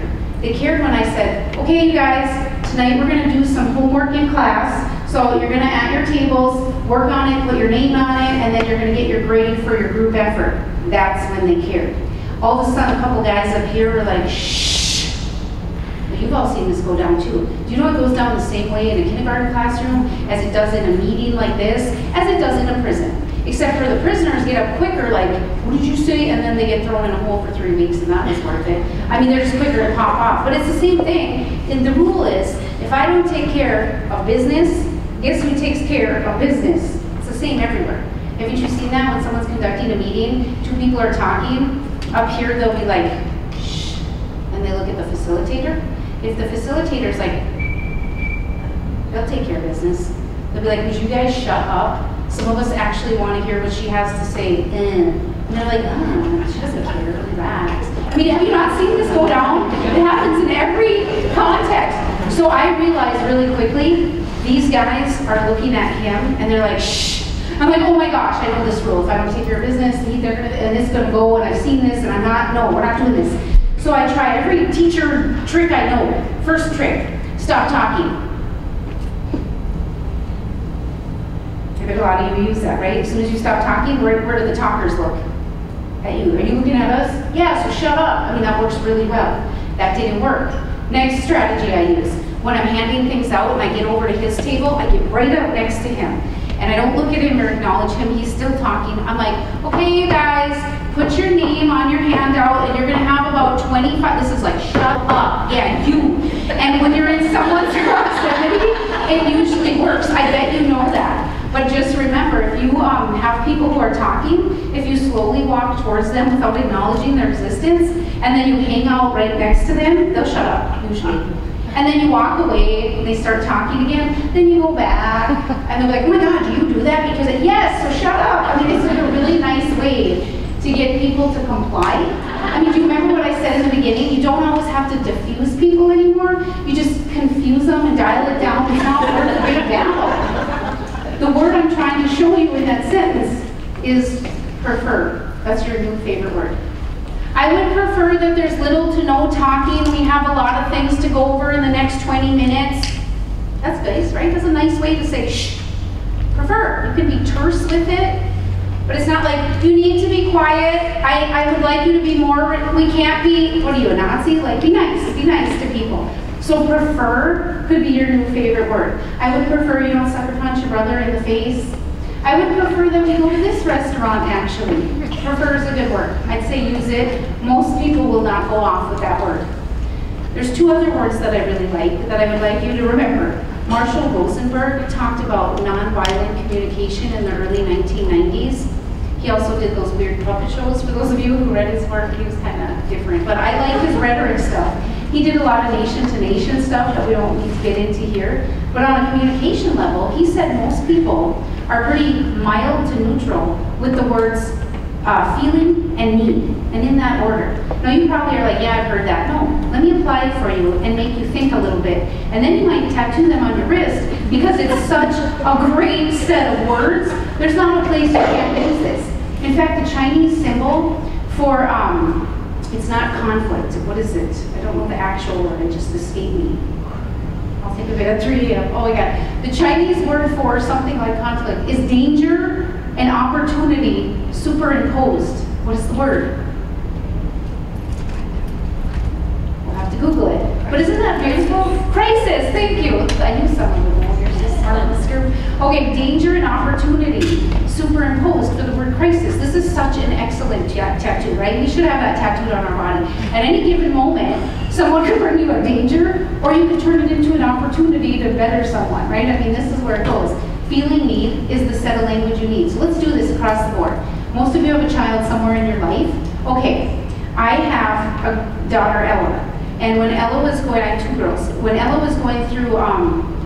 They cared when I said, okay, you guys, tonight we're going to do some homework in class. So you're going to, at your tables, work on it, put your name on it, and then you're going to get your grade for your group effort. That's when they care. All of a sudden, a couple guys up here were like, shh. You've all seen this go down too. Do you know it goes down the same way in a kindergarten classroom as it does in a meeting like this, as it does in a prison? Except for the prisoners get up quicker, like, what did you say? And then they get thrown in a hole for three weeks, and that was worth it. I mean, they're just quicker to pop off. But it's the same thing. And the rule is, if I don't take care of business, guess who takes care of business? It's the same everywhere. Haven't you seen that when someone's conducting a meeting, two people are talking, up here they'll be like, shh, and they look at the facilitator. If the facilitator's like, they'll take care of business. They'll be like, would you guys shut up? Some of us actually want to hear what she has to say. And they're like, oh, she doesn't care, relax. I mean, have you not seen this go down? It happens in every context. So I realized really quickly, these guys are looking at him and they're like, shh. I'm like, oh my gosh, I know this rule. If I don't take of business, they're gonna, and it's gonna go, and I've seen this, and I'm not, no, we're not doing this. So I try every teacher trick I know. First trick, stop talking. I bet a lot of you use that, right? As soon as you stop talking, where, where do the talkers look? At you. Are you looking at us? Yeah, so shut up. I mean, that works really well. That didn't work. Next strategy I use. When I'm handing things out and I get over to his table, I get right up next to him. And I don't look at him or acknowledge him. He's still talking. I'm like, okay, you guys, put your name on your handout and you're going to have about 25. This is like, shut up. Yeah, you. And when you're in someone's *laughs* proximity, it usually works. I bet you know that. But just remember, if you um, have people who are talking, if you slowly walk towards them without acknowledging their existence, and then you hang out right next to them, they'll shut up, usually. And then you walk away, and they start talking again, then you go back, *laughs* and they're like, oh my God, do you do that? Because, yes, so shut up. I mean, it's like a really nice way to get people to comply. I mean, do you remember what I said in the beginning? You don't always have to diffuse people anymore. You just confuse them and dial it down. It's not worth the big battle. The word I'm trying to show you in that sentence is prefer. That's your new favorite word. I would prefer that there's little to no talking. We have a lot of things to go over in the next 20 minutes. That's nice, right? That's a nice way to say shh. Prefer. You can be terse with it. But it's not like, you need to be quiet. I, I would like you to be more, we can't be, what are you, a Nazi? Like, be nice, be nice to people. So prefer could be your new favorite word. I would prefer you don't sucker punch your brother in the face. I would prefer that we go to this restaurant, actually. Prefer is a good word. I'd say use it. Most people will not go off with that word. There's two other words that I really like that I would like you to remember. Marshall Rosenberg talked about nonviolent communication in the early 1990s. He also did those weird puppet shows. For those of you who read his work, he was kind of different. But I like his rhetoric stuff. He did a lot of nation-to-nation -nation stuff that we don't need to get into here. But on a communication level, he said most people are pretty mild to neutral with the words uh, feeling and need, and in that order. Now you probably are like, yeah, I've heard that. No, let me apply it for you and make you think a little bit. And then you might tattoo them on your wrist because it's such a great set of words. There's not a place you can't use this. In fact, the Chinese symbol for, um, it's not conflict. What is it? I don't know the actual word. It just escaped me. I'll think of it at 3 a.m. Oh my God. The Chinese word for something like conflict is danger and opportunity superimposed. What is the word? We'll have to Google it. But isn't that beautiful? Crisis. Thank you. I knew someone would group. Okay, danger and opportunity superimposed for the word crisis. This is such an excellent tattoo, right? We should have that tattooed on our body. At any given moment, someone *laughs* could bring you a danger, or you could turn it into an opportunity to better someone, right? I mean, this is where it goes. Feeling need is the set of language you need. So let's do this across the board. Most of you have a child somewhere in your life. Okay, I have a daughter, Ella, and when Ella was going, I have two girls. When Ella was going through, um,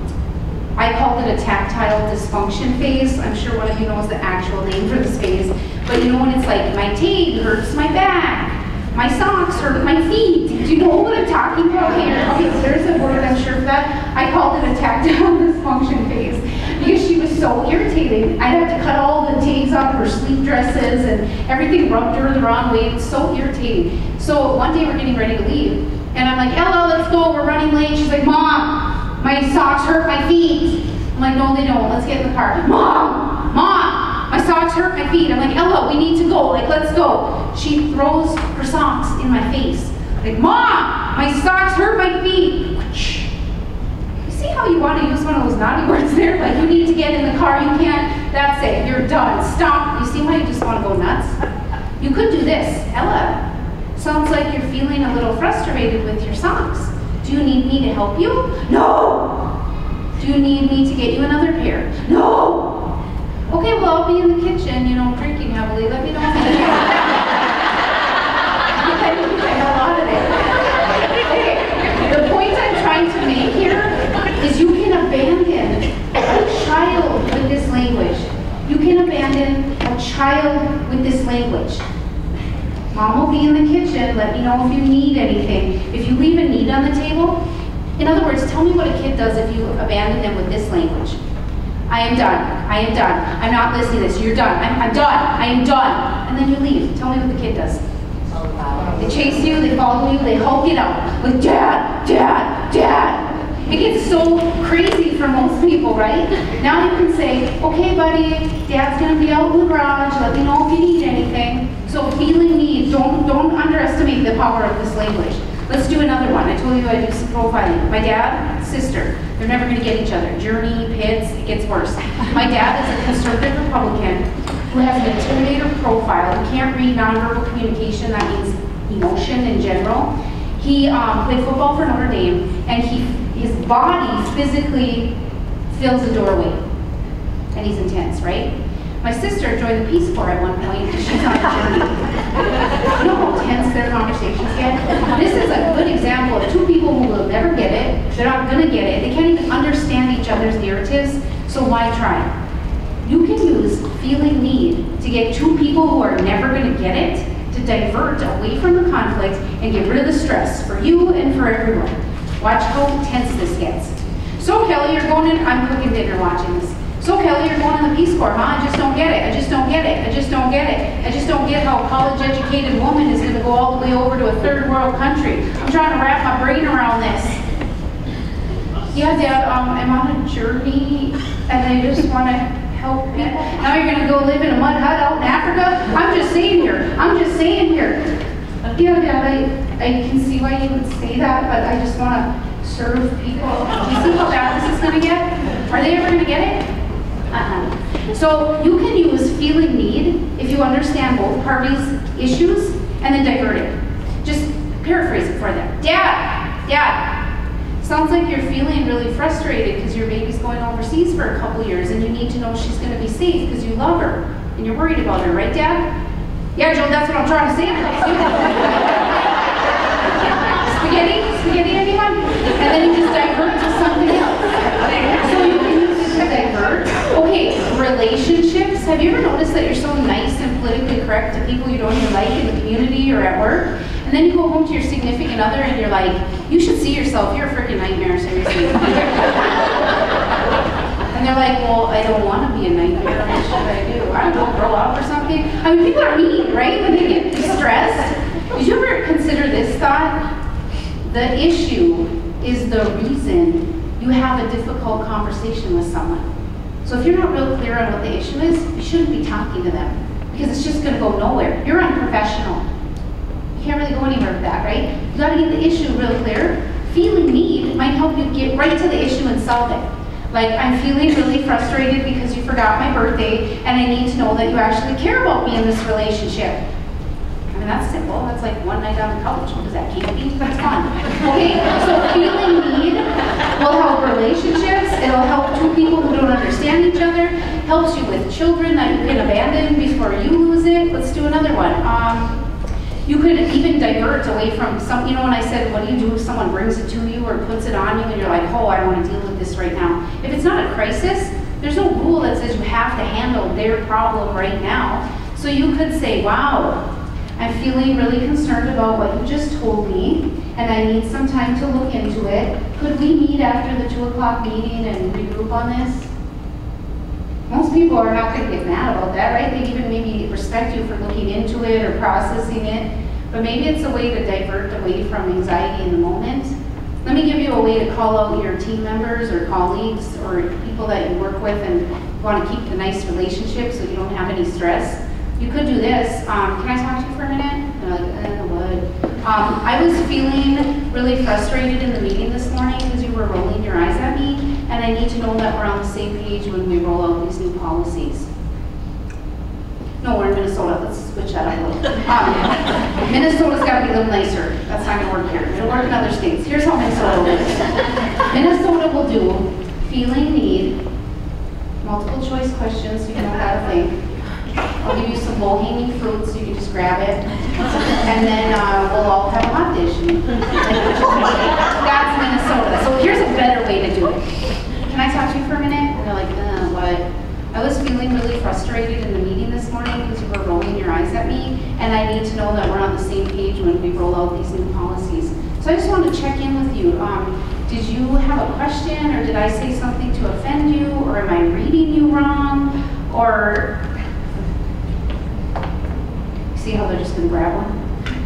I called it a tactile dysfunction phase. I'm sure one of you knows the actual name for this phase. But you know when it's like, my tape hurts my back, my socks hurt my feet. Do you know what I'm talking about here? Okay, so there's a word I'm sure for that. I called it a tactile *laughs* dysfunction phase because she was so irritating. I had to cut all the tags off her sleep dresses and everything rubbed her the wrong way. It's so irritating. So one day we're getting ready to leave and I'm like, Ella, let's go. We're running late. She's like, Mom, my socks hurt my feet. I'm like, no, they don't. Let's get in the car. Mom, Mom, my socks hurt my feet. I'm like, Ella, we need to go. Like, let's go. She throws her socks in my face. Like, Mom, my socks hurt my feet. You see how you want to use one of those naughty *laughs* words there? Like, you need to get in the car. You can't. That's it. You're done. Stop. You see how you just want to go nuts? You could do this. Ella, sounds like you're feeling a little frustrated with your socks. Do you need me to help you? No. Do you need me to get you another pair? No. Okay, well, I'll be in the kitchen, you know, drinking heavily. Let me know if you I think I got a lot of it. Okay, the point I'm trying to make here is you can abandon a child with this language. You can abandon a child with this language. Mom will be in the kitchen. Let me know if you need anything. If you leave a need on the table, in other words, tell me what a kid does if you abandon them with this language. I am done. I am done. I'm not listening to this. You're done. I'm, I'm done. I am done. And then you leave. Tell me what the kid does. They chase you, they follow you, they hulk it out. Like, Dad, Dad, Dad. It gets so crazy for most people, right? Now you can say, okay, buddy, Dad's gonna be out in the garage. Let me know if you need anything. So feeling need, don't, don't underestimate the power of this language. Let's do another one. I told you I do some profiling. My dad, sister, they're never going to get each other. Journey, Pitts, it gets worse. My dad is a conservative Republican who has an intimidator profile. He can't read nonverbal communication, that means emotion in general. He um, played football for Notre Dame, and he his body physically fills the doorway. And he's intense, right? My sister joined the Peace Corps at one point. She's on a journey. you know how tense their conversations get? This is a good example of two people who will never get it. They're not going to get it. They can't even understand each other's narratives, so why try? You can use feeling need to get two people who are never going to get it to divert away from the conflict and get rid of the stress for you and for everyone. Watch how tense this gets. So Kelly, you're going in, I'm cooking dinner watching this. So Kelly, you're going in the Peace Corps, huh? I just don't get it. I just don't get it. I just don't get it. I just don't get how a college-educated woman is going to go all the way over to a third world country. I'm trying to wrap my brain around this. Yeah, Dad, um, I'm on a journey, and I just want to help people. Now you're going to go live in a mud hut out in Africa? I'm just saying here. I'm just saying here. Yeah, Dad, I, I can see why you would say that, but I just want to serve people. Do you see how bad this is going to get? Are they ever going to get it? Uh-huh. So you can use feeling need if you understand both parties' issues and then divert it. Just paraphrase it for them. Dad, Dad, sounds like you're feeling really frustrated because your baby's going overseas for a couple years and you need to know she's going to be safe because you love her and you're worried about her, right, Dad? Yeah, Joe, that's what I'm trying to say. *laughs* spaghetti? Spaghetti, anyone? And then you just divert to something else. To divert Okay, relationships. Have you ever noticed that you're so nice and politically correct to people you don't even like in the community or at work? And then you go home to your significant other and you're like, you should see yourself. You're a freaking nightmare, seriously. *laughs* and they're like, well, I don't want to be a nightmare. What should I do? I don't know, grow up or something. I mean, people are mean, right? When they get distressed. Did you ever consider this thought? The issue is the reason you have a difficult conversation with someone. So if you're not real clear on what the issue is, you shouldn't be talking to them because it's just going to go nowhere. You're unprofessional. You can't really go anywhere with that, right? You got to get the issue real clear. Feeling need might help you get right to the issue and solve it. Like, I'm feeling really frustrated because you forgot my birthday and I need to know that you actually care about me in this relationship. Mean, that's simple. That's like one night on the college. What does that keep me? That's fun. Okay? So feeling need will help relationships. It'll help two people who don't understand each other. Helps you with children that you can abandon before you lose it. Let's do another one. Um, You could even divert away from some, you know, when I said, what do you do if someone brings it to you or puts it on you and you're like, oh, I don't want to deal with this right now. If it's not a crisis, there's no rule that says you have to handle their problem right now. So you could say, wow, I'm feeling really concerned about what you just told me, and I need some time to look into it. Could we meet after the two o'clock meeting and regroup on this? Most people are not gonna get mad about that, right? They even maybe respect you for looking into it or processing it. But maybe it's a way to divert away from anxiety in the moment. Let me give you a way to call out your team members or colleagues or people that you work with and want to keep a nice relationship so you don't have any stress. You could do this. Um, can I talk to you for a minute? And they're like, eh, what? Um, I was feeling really frustrated in the meeting this morning because you were rolling your eyes at me, and I need to know that we're on the same page when we roll out these new policies. No, we're in Minnesota. Let's switch that up a little. *laughs* Um, Minnesota's got to be a little nicer. That's not going to work here. It'll work in other states. Here's how Minnesota will do. *laughs* Minnesota will do feeling need, multiple choice questions, you know how to think. I'll give you some low-hanging fruit so you can just grab it. And then uh, we'll all have a hot dish. That's Minnesota. So here's a better way to do it. Can I talk to you for a minute? And they're like, uh, what? I was feeling really frustrated in the meeting this morning because you were rolling your eyes at me, and I need to know that we're on the same page when we roll out these new policies. So I just wanted to check in with you. Um, did you have a question, or did I say something to offend you, or am I reading you wrong, or see how they're just going to grab one?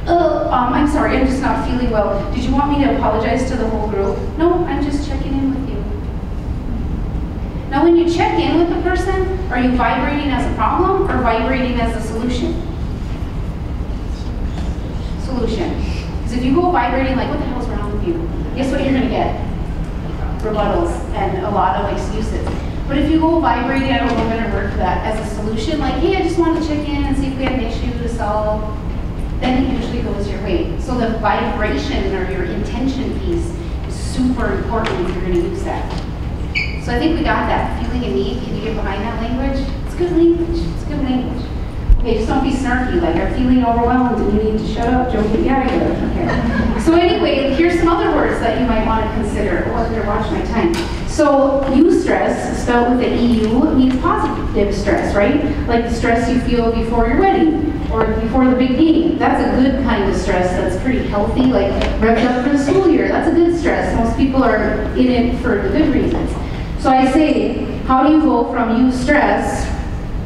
Oh, um, I'm sorry, I'm just not feeling well. Did you want me to apologize to the whole group? No, I'm just checking in with you. Now, when you check in with the person, are you vibrating as a problem or vibrating as a solution? Solution. Because if you go vibrating like, what the hell's wrong with you? Guess what you're going to get? Rebuttals and a lot of excuses. But if you go vibrating, I don't know better word for that, as a solution, like, hey, I just want to check in and see if we have an issue to solve, then it usually goes your way. So the vibration or your intention piece is super important if you're going to use that. So I think we got that. Feeling a need, can you get behind that language? It's good language. It's good language. Okay, just don't be snarky, like I'm feeling overwhelmed and you need to shut up, Joe, get out of here. Okay. So anyway, here's some other words that you might want to consider. Oh, I better watch my time. So eustress, spelled with the EU, means positive stress, right? Like the stress you feel before your wedding or before the big game. That's a good kind of stress that's pretty healthy, like revved up for the school year. That's a good stress. Most people are in it for the good reasons. So I say, how do you go from eustress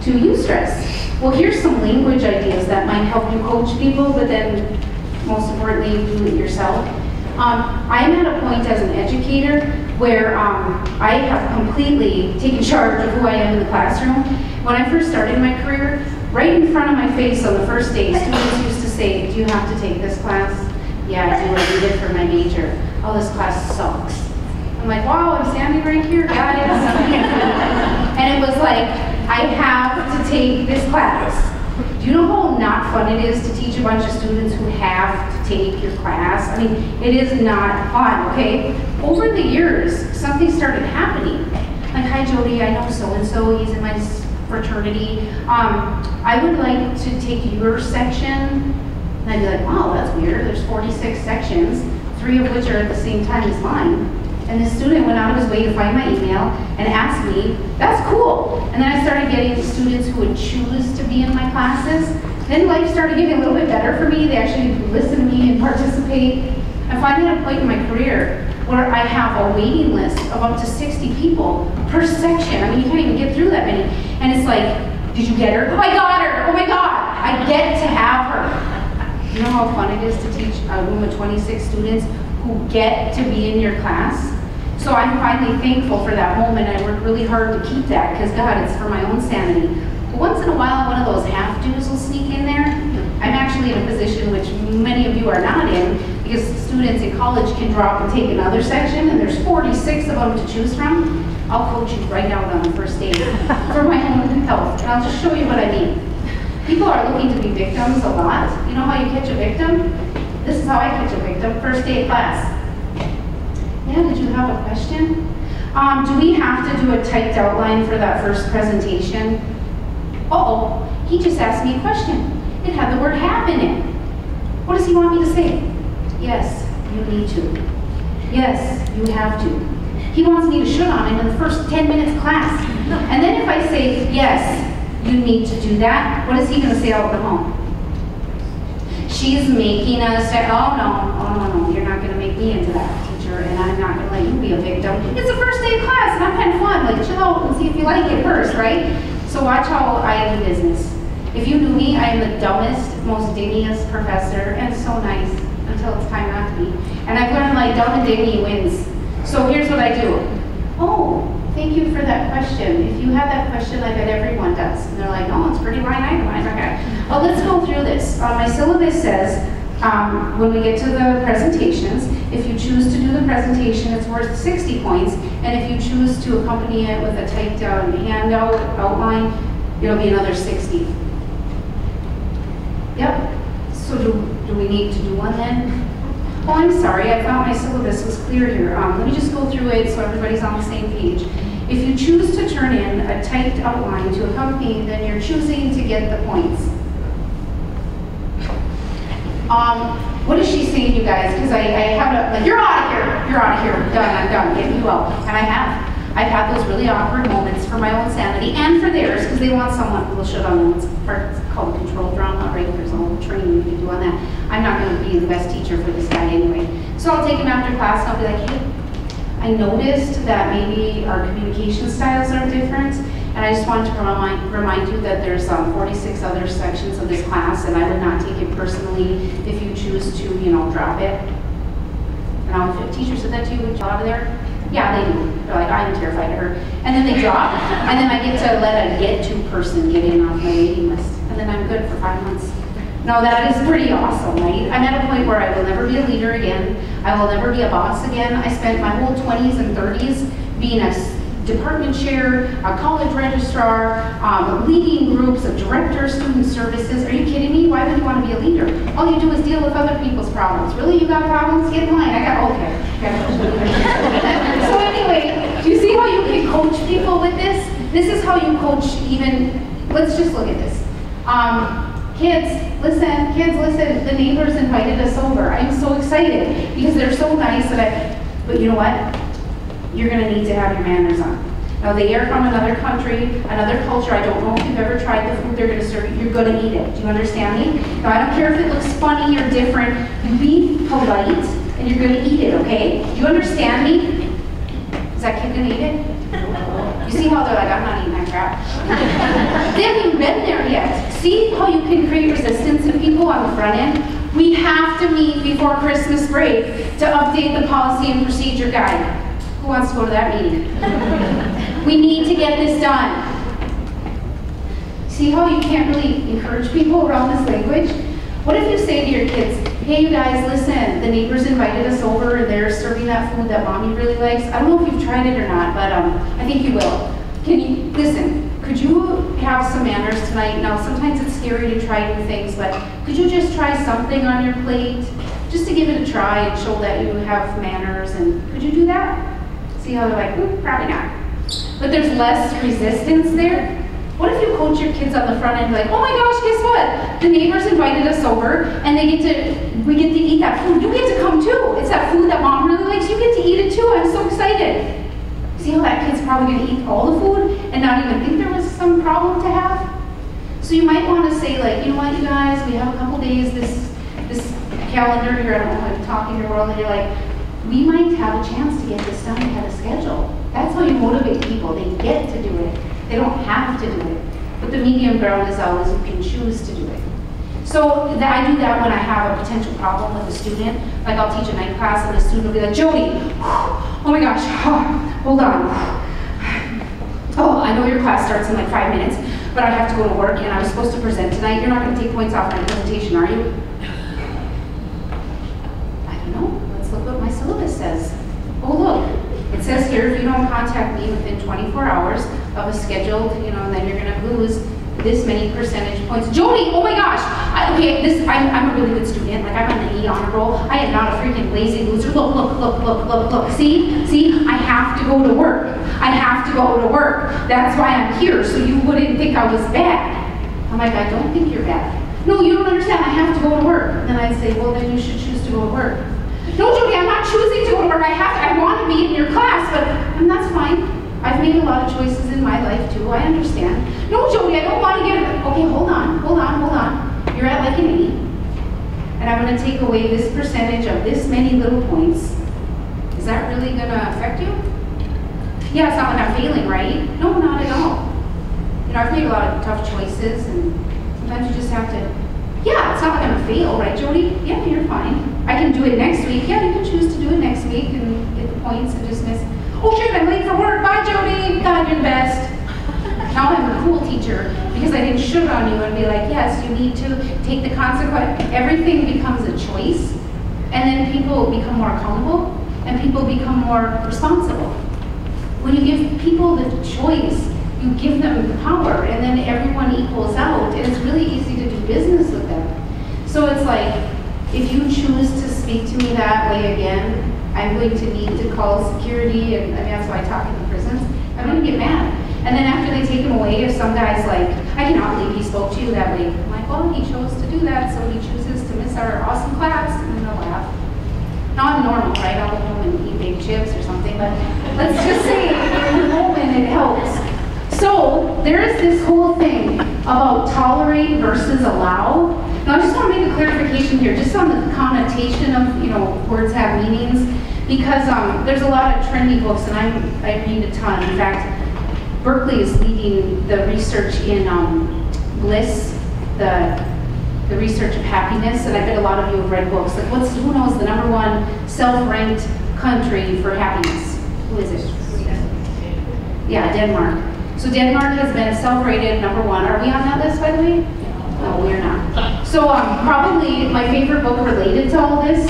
to eustress? Well, here's some language ideas that might help you coach people, but then most importantly, do it yourself. Um, I'm at a point as an educator where um, I have completely taken charge of who I am in the classroom. When I first started my career, right in front of my face on the first day, students used to say, do you have to take this class? Yeah, I do, I need it for my major. Oh, this class sucks. I'm like, wow, I'm standing right here, it. *laughs* and it was like, I have to take this class. Do you know how not fun it is to teach a bunch of students who have to take your class? I mean, it is not fun, okay? Over the years, something started happening. Like, hi Jody, I know so-and-so, he's in my fraternity. Um, I would like to take your section. And I'd be like, wow, that's weird. There's 46 sections, three of which are at the same time as mine. And the student went out of his way to find my email and asked me, that's cool. And then I started getting students who would choose to be in my classes. Then life started getting a little bit better for me. They actually listen to me and participate. I'm finally at a point in my career where I have a waiting list of up to 60 people per section. I mean, you can't even get through that many. And it's like, did you get her? Oh, I got her. Oh my God. I get to have her. You know how fun it is to teach a room of 26 students who get to be in your class? So I'm finally thankful for that moment. I worked really hard to keep that because, God, it's for my own sanity. But once in a while, one of those have-tos will sneak in there. I'm actually in a position which many of you are not in because students in college can drop and take another section and there's 46 of them to choose from. I'll coach you right out on the first day *laughs* for my own health. And I'll just show you what I mean. People are looking to be victims a lot. You know how you catch a victim? This is how I catch a victim, first day of class. Yeah, did you have a question? Um, do we have to do a typed outline for that first presentation? Uh oh he just asked me a question. It had the word have in it. What does he want me to say? Yes, you need to. Yes, you have to. He wants me to shoot on him in the first 10 minutes class. And then if I say, yes, you need to do that, what is he going to say out the home? She's making us oh no, oh no, no, you're not going to make me into that I'm not to let you be a victim. It's the first day of class, and I'm of fun. Like, chill out and see if you like it first, right? So watch how I do business. If you knew me, I am the dumbest, most dingiest professor, and so nice until it's time not to be. And I've learned like dumb and dingy wins. So here's what I do. Oh, thank you for that question. If you have that question, I bet everyone does. And they're like, oh, it's pretty line itemized. Okay. Well, let's go through this. Uh, my syllabus says um, when we get to the presentations, if you choose to do the presentation, it's worth 60 points. And if you choose to accompany it with a typed out handout outline, it'll be another 60. Yep. So do, do we need to do one then? Oh, I'm sorry, I thought my syllabus was clear here. Um, let me just go through it so everybody's on the same page. If you choose to turn in a typed outline to accompany, then you're choosing to get the points. Um, what is she saying, you guys? Because I, I have a, like, you're out of here, you're out of here, done, I'm done, getting you out. And I have. I've had those really awkward moments for my own sanity and for theirs, because they want someone who will shut on them. It's part, it's called control drama, right? There's a whole training you can do on that. I'm not going to be the best teacher for this guy anyway. So I'll take him after class and I'll be like, hey, I noticed that maybe our communication styles are different, and I just wanted to remind, remind you that there's um, 46 other sections of this class, and I would not take it personally if you choose to, you know, drop it. And I'll, if a teacher said that to you, would you out of there? Yeah, they do. They're like, I'm terrified of her. And then they drop, and then I get to let a get to person get in off my waiting list, and then I'm good for five months. No, that is pretty awesome, right? I'm at a point where I will never be a leader again. I will never be a boss again. I spent my whole 20s and 30s being a department chair, a college registrar, um, leading groups of directors, student services. Are you kidding me? Why would you want to be a leader? All you do is deal with other people's problems. Really? You got problems? Get in line. I got, okay. *laughs* so anyway, do you see how you can coach people with this? This is how you coach even, let's just look at this. Um, Kids, listen, kids, listen, the neighbors invited us over. I'm so excited because they're so nice that I, but you know what? You're gonna need to have your manners on. Now they are from another country, another culture. I don't know if you've ever tried the food they're gonna serve you. You're gonna eat it. Do you understand me? Now I don't care if it looks funny or different. You be polite and you're gonna eat it, okay? Do you understand me? Is that kid gonna eat it? You see how they're like, I'm not eating that crap. *laughs* they haven't even been there yet. See how you can create resistance in people on the front end? We have to meet before Christmas break to update the policy and procedure guide. Who wants to go to that meeting? we need to get this done. See how you can't really encourage people around this language? What if you say to your kids, hey you guys, listen, the neighbors invited us over and they're serving that food that mommy really likes. I don't know if you've tried it or not, but um, I think you will. Can you, listen, could you have some manners tonight? Now, sometimes it's scary to try new things, but could you just try something on your plate? Just to give it a try and show that you have manners, and could you do that? See how they're like, hmm, probably not. But there's less resistance there. What if you coach your kids on the front end like, oh my gosh, guess what? The neighbors invited us over and they get to, we get to eat that food. You get to come too. It's that food that mom really likes. You get to eat it too. I'm so excited. See how that kid's probably gonna eat all the food and not even think there was some problem to have? So you might want to say like, you know what, you guys, we have a couple days, this, this calendar I'm talking to your world, and you're like, we might have a chance to get this done ahead of schedule. That's how you motivate people. They get to do it. They don't have to do it. But the medium ground is always you can choose to do it. So that, I do that when I have a potential problem with a student. Like I'll teach a night class and the student will be like, Jody, oh my gosh, *laughs* hold on. *sighs* Oh, I know your class starts in like five minutes, but I have to go to work and I was supposed to present tonight. You're not going to take points off my presentation, are you? I don't know. Let's syllabus says. Oh, look. It says here, if you don't contact me within 24 hours of a scheduled, you know, then you're gonna lose this many percentage points. Jody, oh my gosh, I, okay, this, I'm, I'm a really good student, like I'm on the E honor roll. I am not a freaking lazy loser. Look, look, look, look, look, look, see, see, I have to go to work. I have to go to work. That's why I'm here, so you wouldn't think I was bad. I'm like, I don't think you're bad. No, you don't understand. I have to go to work. And then I'd say, well, then you should choose to go to work. No, Jody, I'm not choosing to go to work. I have to, I want to be in your class, but and that's fine. I've made a lot of choices in my life too. I understand. No, Jody, I don't want to get it. Okay, hold on, hold on, hold on. You're at like an eight, and I'm going to take away this percentage of this many little points. Is that really going to affect you? Yeah, it's not like I'm failing, right? No, not at all. You know, I've made a lot of tough choices, and sometimes you just have to. Yeah, it's not like I'm a fail, right, Jody? Yeah, you're fine. I can do it next week. Yeah, you can choose to do it next week and get the points and just miss. Oh shit, I'm late for work. Bye, Jody. God, you're the best. Now I'm a cool teacher because I didn't shoot on you and be like, yes, you need to take the consequence. Everything becomes a choice, and then people become more accountable and people become more responsible. When you give people the choice, you give them the power, and then everyone equals out, and it's really easy to do business with them. So it's like, if you choose to speak to me that way again, I'm going to need to call security, and I mean, that's why I talk in the prisons. I'm going to get mad. And then after they take him away, if some guy's like, I cannot believe he spoke to you that way, I'm like, well, he chose to do that, so he chooses to miss our awesome class, and then they'll laugh. Not normal, right? I'll go home and eat big chips or something, but let's just say in the moment it helps. So there is this whole thing about tolerate versus allow. Now I just want to make a clarification here, just on the connotation of, you know, words have meanings, because um, there's a lot of trendy books and I'm, I read a ton. In fact, Berkeley is leading the research in um, bliss, the the research of happiness, and I bet a lot of you have read books. Like, what's who knows the number one self-ranked country for happiness? Who is it? Yeah, Denmark. So Denmark has been self-rated number one. Are we on that list, by the way? No, we are not. So um, probably my favorite book related to all this,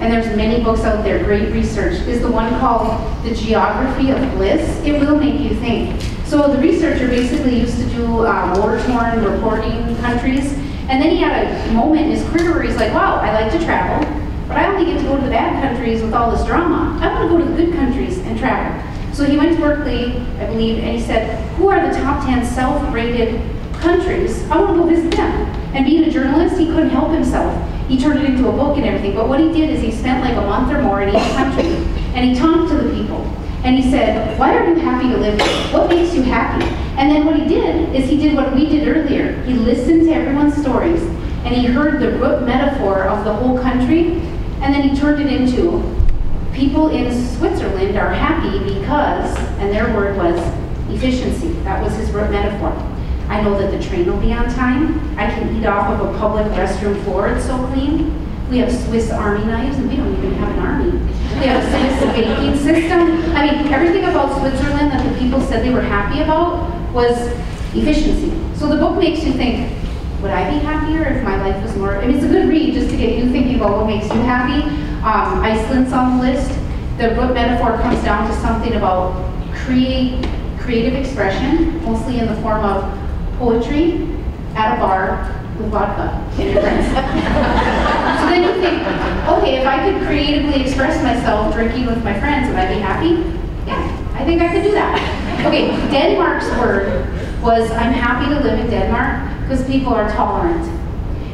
and there's many books out there, great research, is the one called The Geography of Bliss. It will make you think. So the researcher basically used to do uh, war-torn reporting countries, and then he had a moment in his career where he's like, wow, I like to travel, but I only get to go to the bad countries with all this drama. I want to go to the good countries and travel. So he went to Berkeley, I believe, and he said, who are the top 10 self-rated countries? I want to go visit them. And being a journalist, he couldn't help himself. He turned it into a book and everything. But what he did is he spent like a month or more in each country, *laughs* and he talked to the people. And he said, why are you happy to live here? What makes you happy? And then what he did is he did what we did earlier. He listened to everyone's stories, and he heard the root metaphor of the whole country, and then he turned it into people in Switzerland are happy because, and their word was efficiency. That was his metaphor. I know that the train will be on time. I can eat off of a public restroom floor, it's so clean. We have Swiss Army knives, and we don't even have an army. We have a Swiss *laughs* banking system. I mean, everything about Switzerland that the people said they were happy about was efficiency. So the book makes you think, would I be happier if my life was more, I mean, it's a good read just to get you thinking about what makes you happy. Um, Iceland's on the list. The book metaphor comes down to something about create, creative expression, mostly in the form of poetry at a bar with vodka your friends. *laughs* so then you think, okay, if I could creatively express myself drinking with my friends, would I be happy? Yeah, I think I could do that. Okay, Denmark's word was, I'm happy to live in Denmark because people are tolerant.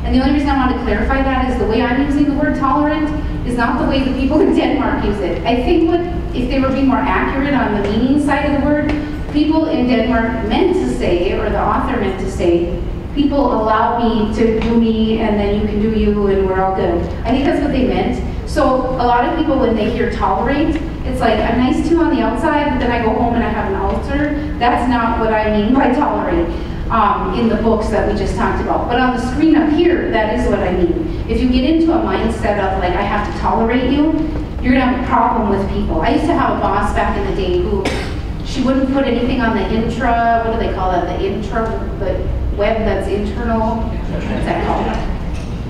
And the only reason I want to clarify that is the way I'm using the word tolerant is not the way the people in Denmark use it. I think what, if they were being more accurate on the meaning side of the word, people in Denmark meant to say, or the author meant to say, people allow me to do me and then you can do you and we're all good. I think that's what they meant. So a lot of people, when they hear tolerate, it's like, I'm nice to on the outside, but then I go home and I have an altar. That's not what I mean by tolerate um, in the books that we just talked about. But on the screen up here, that is what I mean. If you get into a mindset of like, I have to tolerate you, you're gonna have a problem with people. I used to have a boss back in the day who, she wouldn't put anything on the intra, what do they call that, the intra, the web that's internal, what's that called?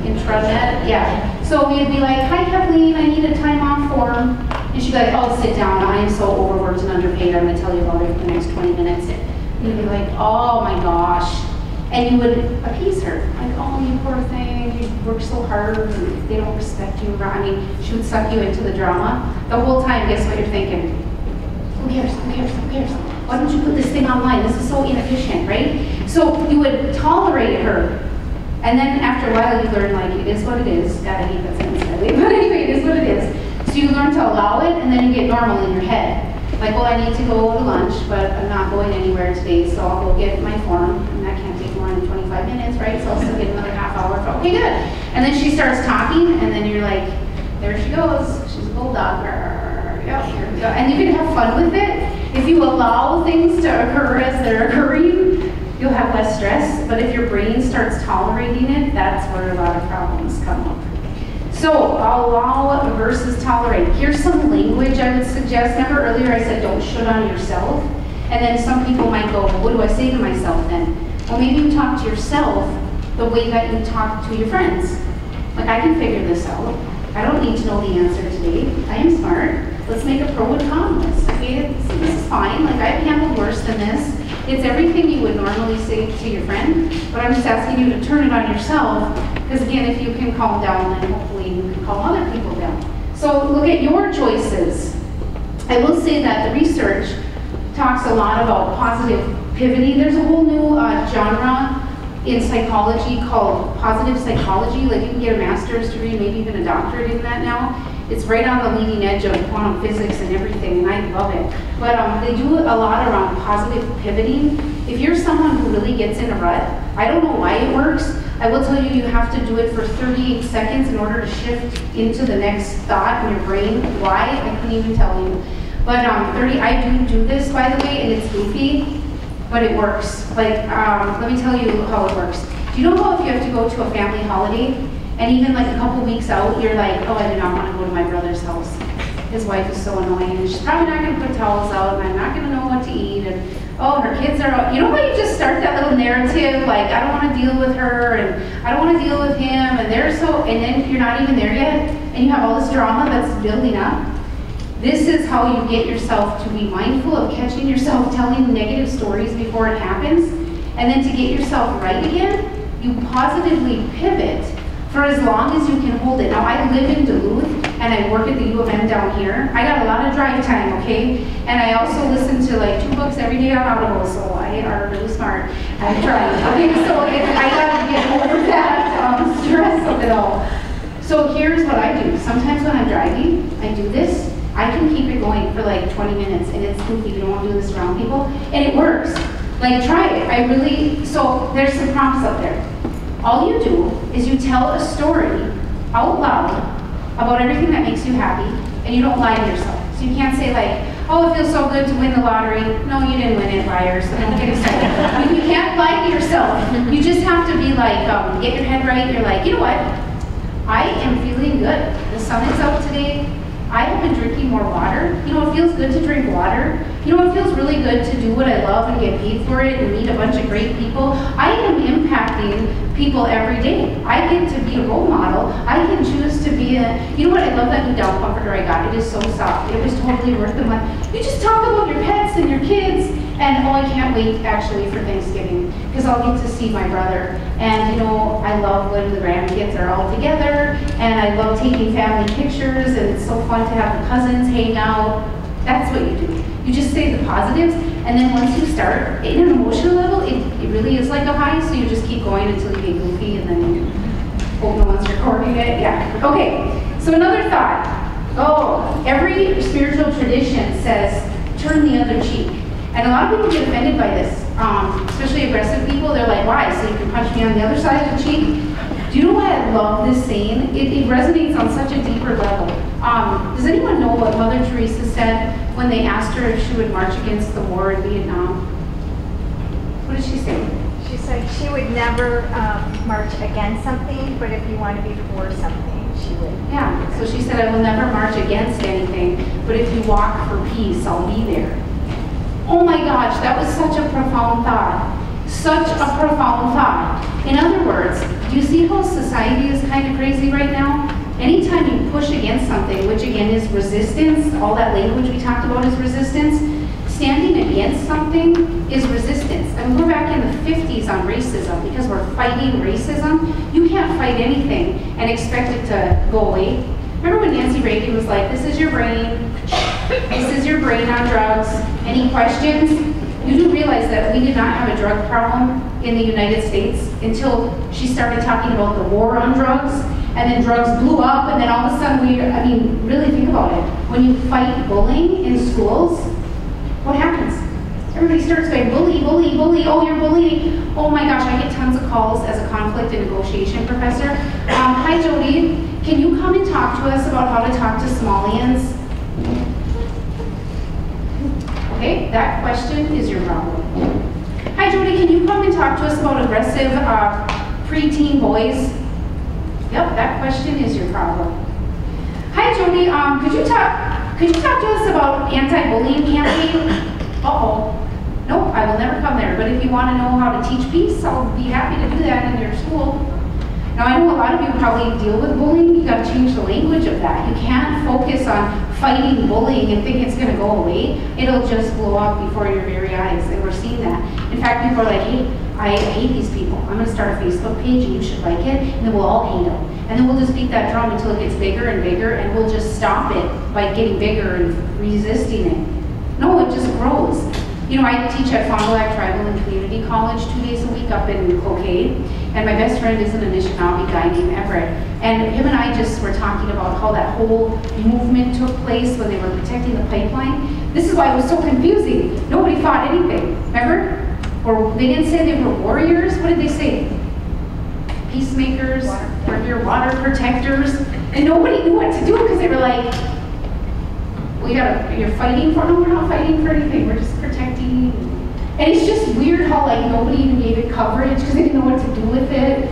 Intranet, yeah. So we'd be like, hi Kathleen, I need a time off form. And she'd be like, oh, sit down, I am so overworked and underpaid, I'm gonna tell you about it for the next 20 minutes. You'd be like, oh my gosh. And you would appease her, like, oh, you poor thing, you work so hard, and they don't respect you. I mean, she would suck you into the drama. The whole time, guess what you're thinking? Who cares, who cares, who cares? Why don't you put this thing online? This is so inefficient, right? So you would tolerate her. And then after a while, you learn, like, it is that he puts it in his belly, but anyway, it is what it is. So you learn to allow it, and then you get normal in your head. Like, well, I need to go to lunch, but I'm not going anywhere today, so I'll go get my form, and that can't take more than 25 minutes, right? So I'll still get another half hour. For, Okay, good. And then she starts talking, and then you're like, there she goes. She's a bulldog. Yep, here we go. And you can have fun with it. If you allow things to occur as they're occurring, you'll have less stress. But if your brain starts tolerating it, that's where a lot of problems come up. So, allow versus tolerate. Here's some language I would suggest. Remember earlier I said don't shut on yourself? And then some people might go, well, what do I say to myself then? Well, maybe you talk to yourself the way that you talk to your friends. Like, I can figure this out. I don't need to know the answer today. I am smart. Let's make a pro and con list. Okay, this is fine. Like, I've handled worse than this. It's everything you would normally say to your friend, but I'm just asking you to turn it on yourself. Because again, if you can calm down, then hopefully you can calm other people down. So look at your choices. I will say that the research talks a lot about positive pivoting. There's a whole new uh, genre in psychology called positive psychology. Like you can get a master's degree, maybe even a doctorate in that now. It's right on the leading edge of quantum physics and everything, and I love it. But um, they do a lot around positive pivoting. If you're someone who really gets in a rut, I don't know why it works. I will tell you, you have to do it for 38 seconds in order to shift into the next thought in your brain. Why? I couldn't even tell you. But um, 30, I do do this, by the way, and it's goofy, but it works. Like, um, let me tell you how it works. Do you know how if you have to go to a family holiday, and even like a couple weeks out, you're like, oh, I do not want to go to my brother's house. His wife is so annoying, she's probably not going to put towels out, and I'm not going to know what to eat, and oh, her kids are, you know how you just start that little narrative, like, I don't want to deal with her, and I don't want to deal with him, and they're so, and then you're not even there yet, and you have all this drama that's building up. This is how you get yourself to be mindful of catching yourself *laughs* telling negative stories before it happens. And then to get yourself right again, you positively pivot for as long as you can hold it. Now, I live in Duluth and I work at the U of M down here. I got a lot of drive time, okay? And I also listen to like two books every day on Audible, so I are really smart. I try. Okay, so I gotta get over that um, stress of it all. So here's what I do. Sometimes when I'm driving, I do this I can keep it going for like 20 minutes and it's goofy, you don't want to do this around people, and it works. Like try it, I really, so there's some prompts up there. All you do is you tell a story out loud about everything that makes you happy, and you don't lie to yourself. So you can't say like, oh, it feels so good to win the lottery. No, you didn't win it, liars. So don't get excited. you can't lie to yourself. You just have to be like, um, get your head right. You're like, you know what? I am feeling good. The sun is out today. I have been drinking more water. You know, it feels good to drink water. You know, it feels really good to do what I love and get paid for it and meet a bunch of great people. I am impacting people every day. I get to be a role model. I can choose to be a, you know what, I love that new down comforter I got. It is so soft. It was totally worth the money. You just talk about your pets and your kids and oh, I can't wait actually for Thanksgiving because I'll get to see my brother. And you know, I love when the grandkids are all together and I love taking family pictures and it's so fun to have the cousins hang out. That's what you do. You just say the positives and then once you start, in an emotional level, it, it really is like a high, so you just keep going until you get goofy and then you hope no one's recording it. Yeah. Okay, so another thought. Oh, every spiritual tradition says turn the other cheek. And a lot of people get offended by this, um, especially aggressive people. They're like, why? So you can punch me on the other side of the cheek? Do you know why I love this saying? It, it resonates on such a deeper level. Um, does anyone know what Mother Teresa said when they asked her if she would march against the war in Vietnam? What did she say? She said she would never um, march against something, but if you want to be for something, she would. Yeah, so she said, I will never march against anything, but if you walk for peace, I'll be there. Oh my gosh, that was such a profound thought. Such a profound thought. In other words, do you see how society is kind of crazy right now? Anytime you push against something, which again is resistance, all that language we talked about is resistance, standing against something is resistance. And we're back in the 50s on racism because we're fighting racism. You can't fight anything and expect it to go away. Remember when Nancy Reagan was like, this is your brain, this is your brain on drugs. Any questions? You do realize that we did not have a drug problem in the United States until she started talking about the war on drugs, and then drugs blew up, and then all of a sudden we, I mean, really think about it. When you fight bullying in schools, what happens? Everybody starts going, bully, bully, bully, oh, you're bullying. Oh my gosh, I get tons of calls as a conflict and negotiation professor. Um, hi Jody, can you come and talk to us about how to talk to Smallians? Okay, that question is your problem. Hi Jody, can you come and talk to us about aggressive uh, preteen boys? Yep, that question is your problem. Hi Jody, um, could you talk, could you talk to us about anti-bullying campaign? Uh-oh. Nope, I will never come there, but if you want to know how to teach peace, I'll be happy to do that in your school. Now, I know a lot of you probably deal with bullying, you gotta change the language of that. You can't focus on fighting bullying and think it's gonna go away. It'll just blow up before your very eyes, and we're seeing that. In fact, people are like, hey, I hate these people. I'm gonna start a Facebook page and you should like it, and then we'll all hate them. And then we'll just beat that drum until it gets bigger and bigger, and we'll just stop it by getting bigger and resisting it. No, it just grows. You know, I teach at Fond du Lac Tribal and Community College two days a week up in Cloquet, and my best friend is an Anishinaabe guy named Everett. And him and I just were talking about how that whole movement took place when they were protecting the pipeline. This is why it was so confusing. Nobody fought anything, remember? Or they didn't say they were warriors. What did they say? Peacemakers, or your water protectors. And nobody knew what to do because they were like, we gotta, you're fighting for, no, we're not fighting for anything, we're just protecting. And it's just weird how like nobody even gave it coverage because they didn't know what to do with it.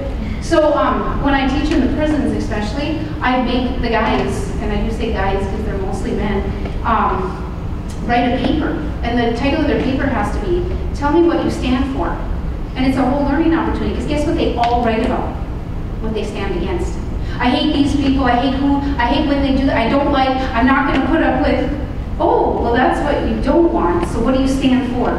So um, when I teach in the prisons especially, I make the guys, and I do say guys because they're mostly men, um, write a paper. And the title of their paper has to be, tell me what you stand for. And it's a whole learning opportunity because guess what they all write about? What they stand against. I hate these people, I hate who, I hate when they do that, I don't like, I'm not gonna put up with, oh, well that's what you don't want, so what do you stand for?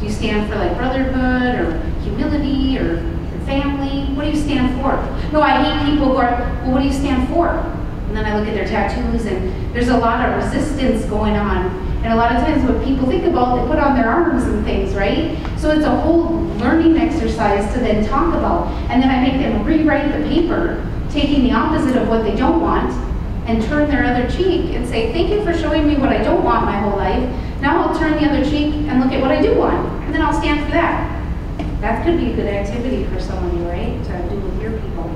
Do you stand for like brotherhood or humility or family? What do you stand for? No, I hate people who are, well what do you stand for? And then I look at their tattoos and there's a lot of resistance going on. And a lot of times what people think about, they put on their arms and things, right? So it's a whole learning exercise to then talk about. And then I make them rewrite the paper taking the opposite of what they don't want and turn their other cheek and say, thank you for showing me what I don't want my whole life. Now I'll turn the other cheek and look at what I do want, and then I'll stand for that. That could be a good activity for some of you, right, to do with your people.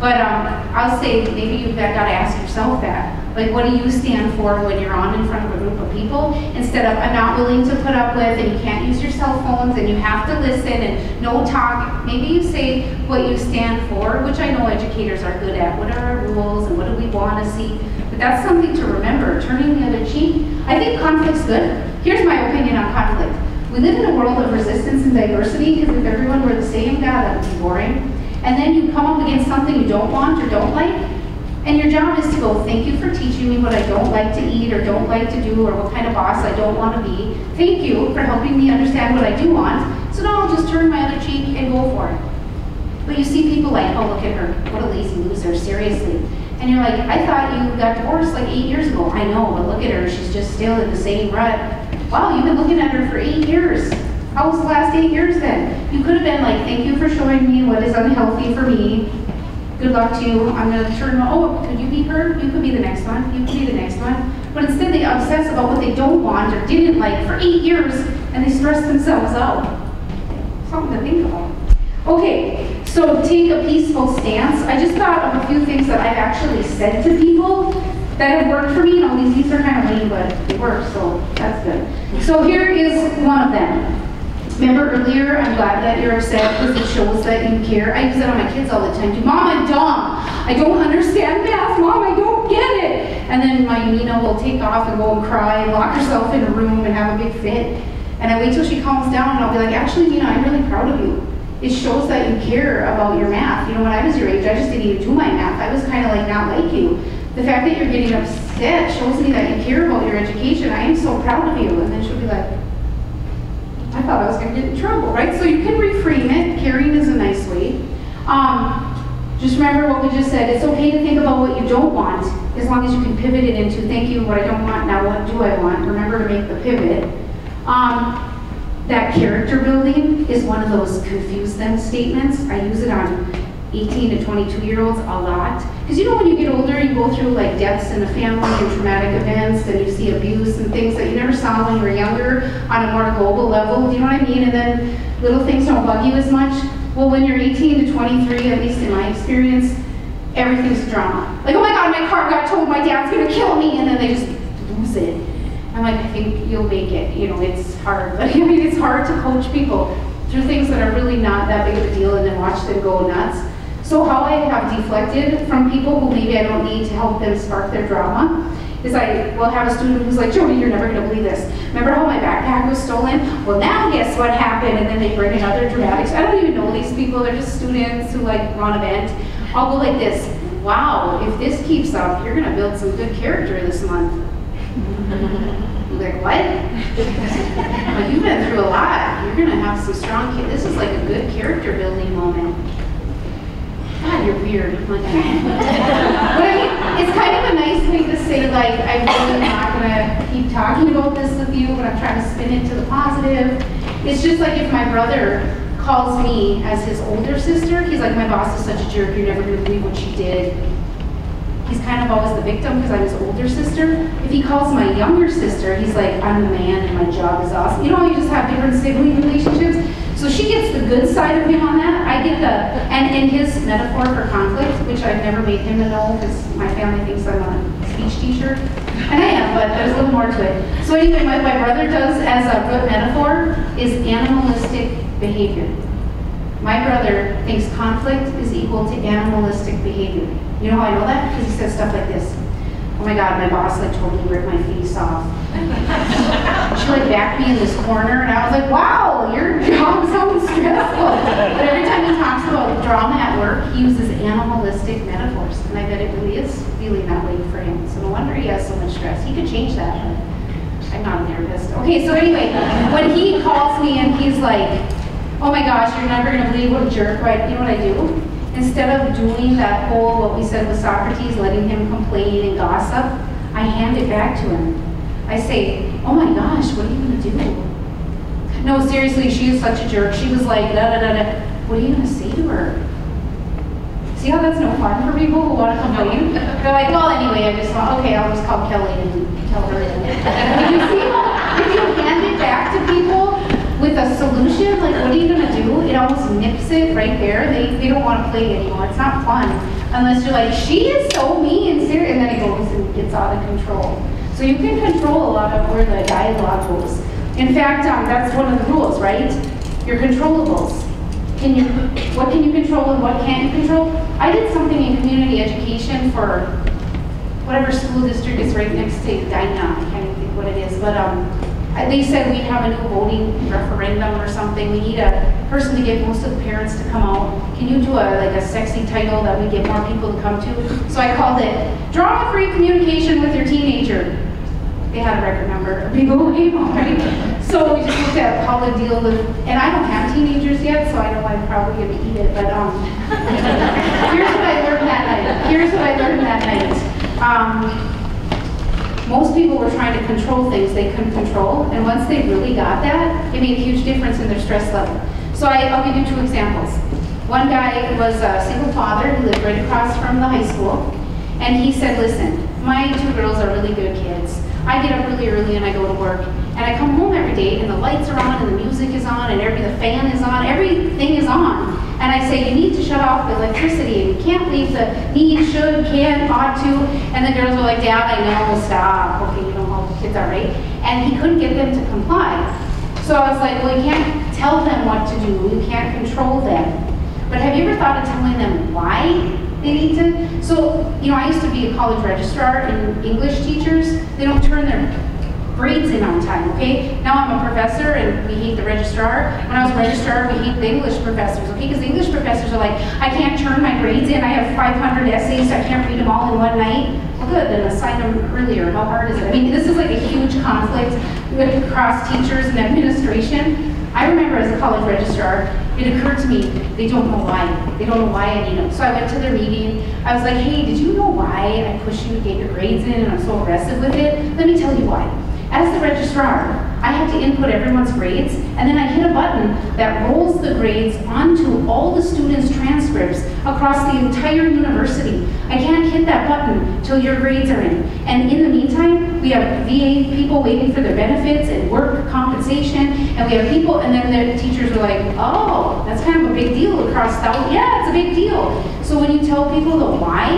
But um, I'll say maybe you've got to ask yourself that. Like, what do you stand for when you're on in front of a group of people? Instead of, I'm not willing to put up with, and you can't use your cell phones, and you have to listen, and no talk. Maybe you say what you stand for, which I know educators are good at. What are our rules, and what do we want to see? But that's something to remember, turning the other cheek. I think conflict's good. Here's my opinion on conflict. We live in a world of resistance and diversity, because if everyone were the same, God, that would be boring. And then you come up against something you don't want or don't like, and your job is to go, thank you for teaching me what I don't like to eat or don't like to do or what kind of boss I don't want to be. Thank you for helping me understand what I do want. So now I'll just turn my other cheek and go for it. But you see people like, oh, look at her. What a lazy loser, seriously. And you're like, I thought you got divorced like eight years ago. I know, but look at her. She's just still in the same rut. Wow, you've been looking at her for eight years. How was the last eight years then? You could have been like, thank you for showing me what is unhealthy for me good luck to you. I'm going to turn, oh, could you be her? You could be the next one. You could be the next one. But instead they obsess about what they don't want or didn't like for eight years and they stress themselves out. Something to think about. Okay, so take a peaceful stance. I just thought of a few things that I've actually said to people that have worked for me. You know, these, these are kind of lame, but they work, so that's good. So here is one of them. Remember earlier, I'm glad that you're upset because it shows that you care. I use that on my kids all the time. Mom, I'm dumb. I don't understand math. Mom, I don't get it. And then my Nina will take off and go and cry and lock herself in a room and have a big fit. And I wait till she calms down and I'll be like, actually, Nina, I'm really proud of you. It shows that you care about your math. You know, when I was your age, I just didn't even do my math. I was kind of like not like you. The fact that you're getting upset shows me that you care about your education. I am so proud of you. And then she'll be like, I thought I was going to get in trouble, right? So you can reframe it. Caring is a nice way. Um, just remember what we just said. It's okay to think about what you don't want, as long as you can pivot it into thank you, what I don't want, now what do I want. Remember to make the pivot. Um, that character building is one of those confuse them statements. I use it on 18 to 22 year olds a lot. Because you know when you get older, you go through like deaths in the family and traumatic events, and you see abuse and things that you never saw when you were younger on a more global level. Do you know what I mean? And then little things don't bug you as much. Well, when you're 18 to 23, at least in my experience, everything's drama. Like, oh my God, my car got towed, my dad's gonna kill me, and then they just lose it. I'm like, I think you'll make it. You know, it's hard. *laughs* I mean, it's hard to coach people through things that are really not that big of a deal and then watch them go nuts. So how I have deflected from people who maybe I don't need to help them spark their drama is I will have a student who's like, Jody, you're never gonna believe this. Remember how my backpack was stolen? Well, now guess what happened? And then they bring in other dramatics. I don't even know these people. They're just students who like run event. I'll go like this. Wow, if this keeps up, you're gonna build some good character this month. like, what? *laughs* like, you've been through a lot. You're gonna have some strong, this is like a good character building moment. God, you're weird. *laughs* but I mean, it's kind of a nice thing to say, like, I'm really not gonna keep talking about this with you, but I'm trying to spin it to the positive. It's just like if my brother calls me as his older sister, he's like, my boss is such a jerk, you're never gonna believe what she did he's kind of always the victim because I'm his older sister. If he calls my younger sister, he's like, I'm the man and my job is awesome. You know, you just have different sibling relationships. So she gets the good side of him on that. I get the, and in his metaphor for conflict, which I've never made him know because my family thinks I'm a speech teacher. And I am, but there's a little more to it. So anyway, what my brother does as a good metaphor is animalistic behavior. My brother thinks conflict is equal to animalistic behavior. You know how I know that? Because he says stuff like this. Oh my God, my boss like totally ripped my face off. *laughs* she like backed me in this corner and I was like, wow, your job sounds stressful. But every time he talks about drama at work, he uses animalistic metaphors. And I bet it really is feeling that way for him. So no wonder he has so much stress. He could change that, but I'm not a therapist. Okay, so anyway, when he calls me and he's like, oh my gosh, you're never gonna believe what a jerk, right? You know what I do? Instead of doing that whole, what we said with Socrates, letting him complain and gossip, I hand it back to him. I say, oh my gosh, what are you gonna do? No, seriously, she is such a jerk. She was like, da da da da. What are you gonna say to her? See how that's no fun for people who want to complain? They're like, well, anyway, I just thought, okay, I'll just call Kelly and tell her. *laughs* You see if you hand it back to people, with solution, like what are you gonna do? It almost nips it right there. They, they don't wanna play anymore. It's not fun. Unless you're like, she is so mean and serious, and then it goes and gets out of control. So you can control a lot of where the dialogue goes. In fact, um, that's one of the rules, right? Your controllables. Can you, what can you control and what can't you control? I did something in community education for whatever school district is right next to Dinah. I can't even think what it is, but um, they said we have a new voting referendum or something. We need a person to get most of the parents to come out. Can you do a like a sexy title that we get more people to come to? So I called it Drama-Free Communication with Your Teenager. They had a record number of people who came out, right? So we just looked at how to deal with, and I don't have teenagers yet, so I know I'm probably to eat it, but um, *laughs* here's what I learned that night. Here's what I learned that night. Um, most people were trying to control things they couldn't control, and once they really got that, it made a huge difference in their stress level. So I, will give you two examples. One guy was a single father who lived right across from the high school, and he said, listen, my two girls are really good kids. I get up really early and I go to work, and I come home every day, and the lights are on, and the music is on, and every the fan is on, everything is on. And I say, you need to shut off the electricity. You can't leave the need, should, can, ought to. And the girls were like, Dad, I know, stop. Okay, you know how kids are, right? And he couldn't get them to comply. So I was like, well, you can't tell them what to do. You can't control them. But have you ever thought of telling them why they need to? So, you know, I used to be a college registrar and English teachers, they don't turn their grades in on time, okay? Now I'm a professor and we hate the registrar. When I was registrar, we hate the English professors, okay? Because the English professors are like, I can't turn my grades in, I have 500 essays, so I can't read them all in one night. Well good, then assign them earlier. How hard is it? I mean, this is like a huge conflict across teachers and administration. I remember as a college registrar, it occurred to me, they don't know why. They don't know why I need them. So I went to their meeting. I was like, hey, did you know why I push you to get your grades in and I'm so aggressive with it? Let me tell you why. As the registrar, I have to input everyone's grades, and then I hit a button that rolls the grades onto all the students' transcripts across the entire university. I can't hit that button till your grades are in. And in the meantime, we have VA people waiting for their benefits and work compensation, and we have people, and then the teachers are like, oh, that's kind of a big deal across the, yeah, it's a big deal. So when you tell people the why,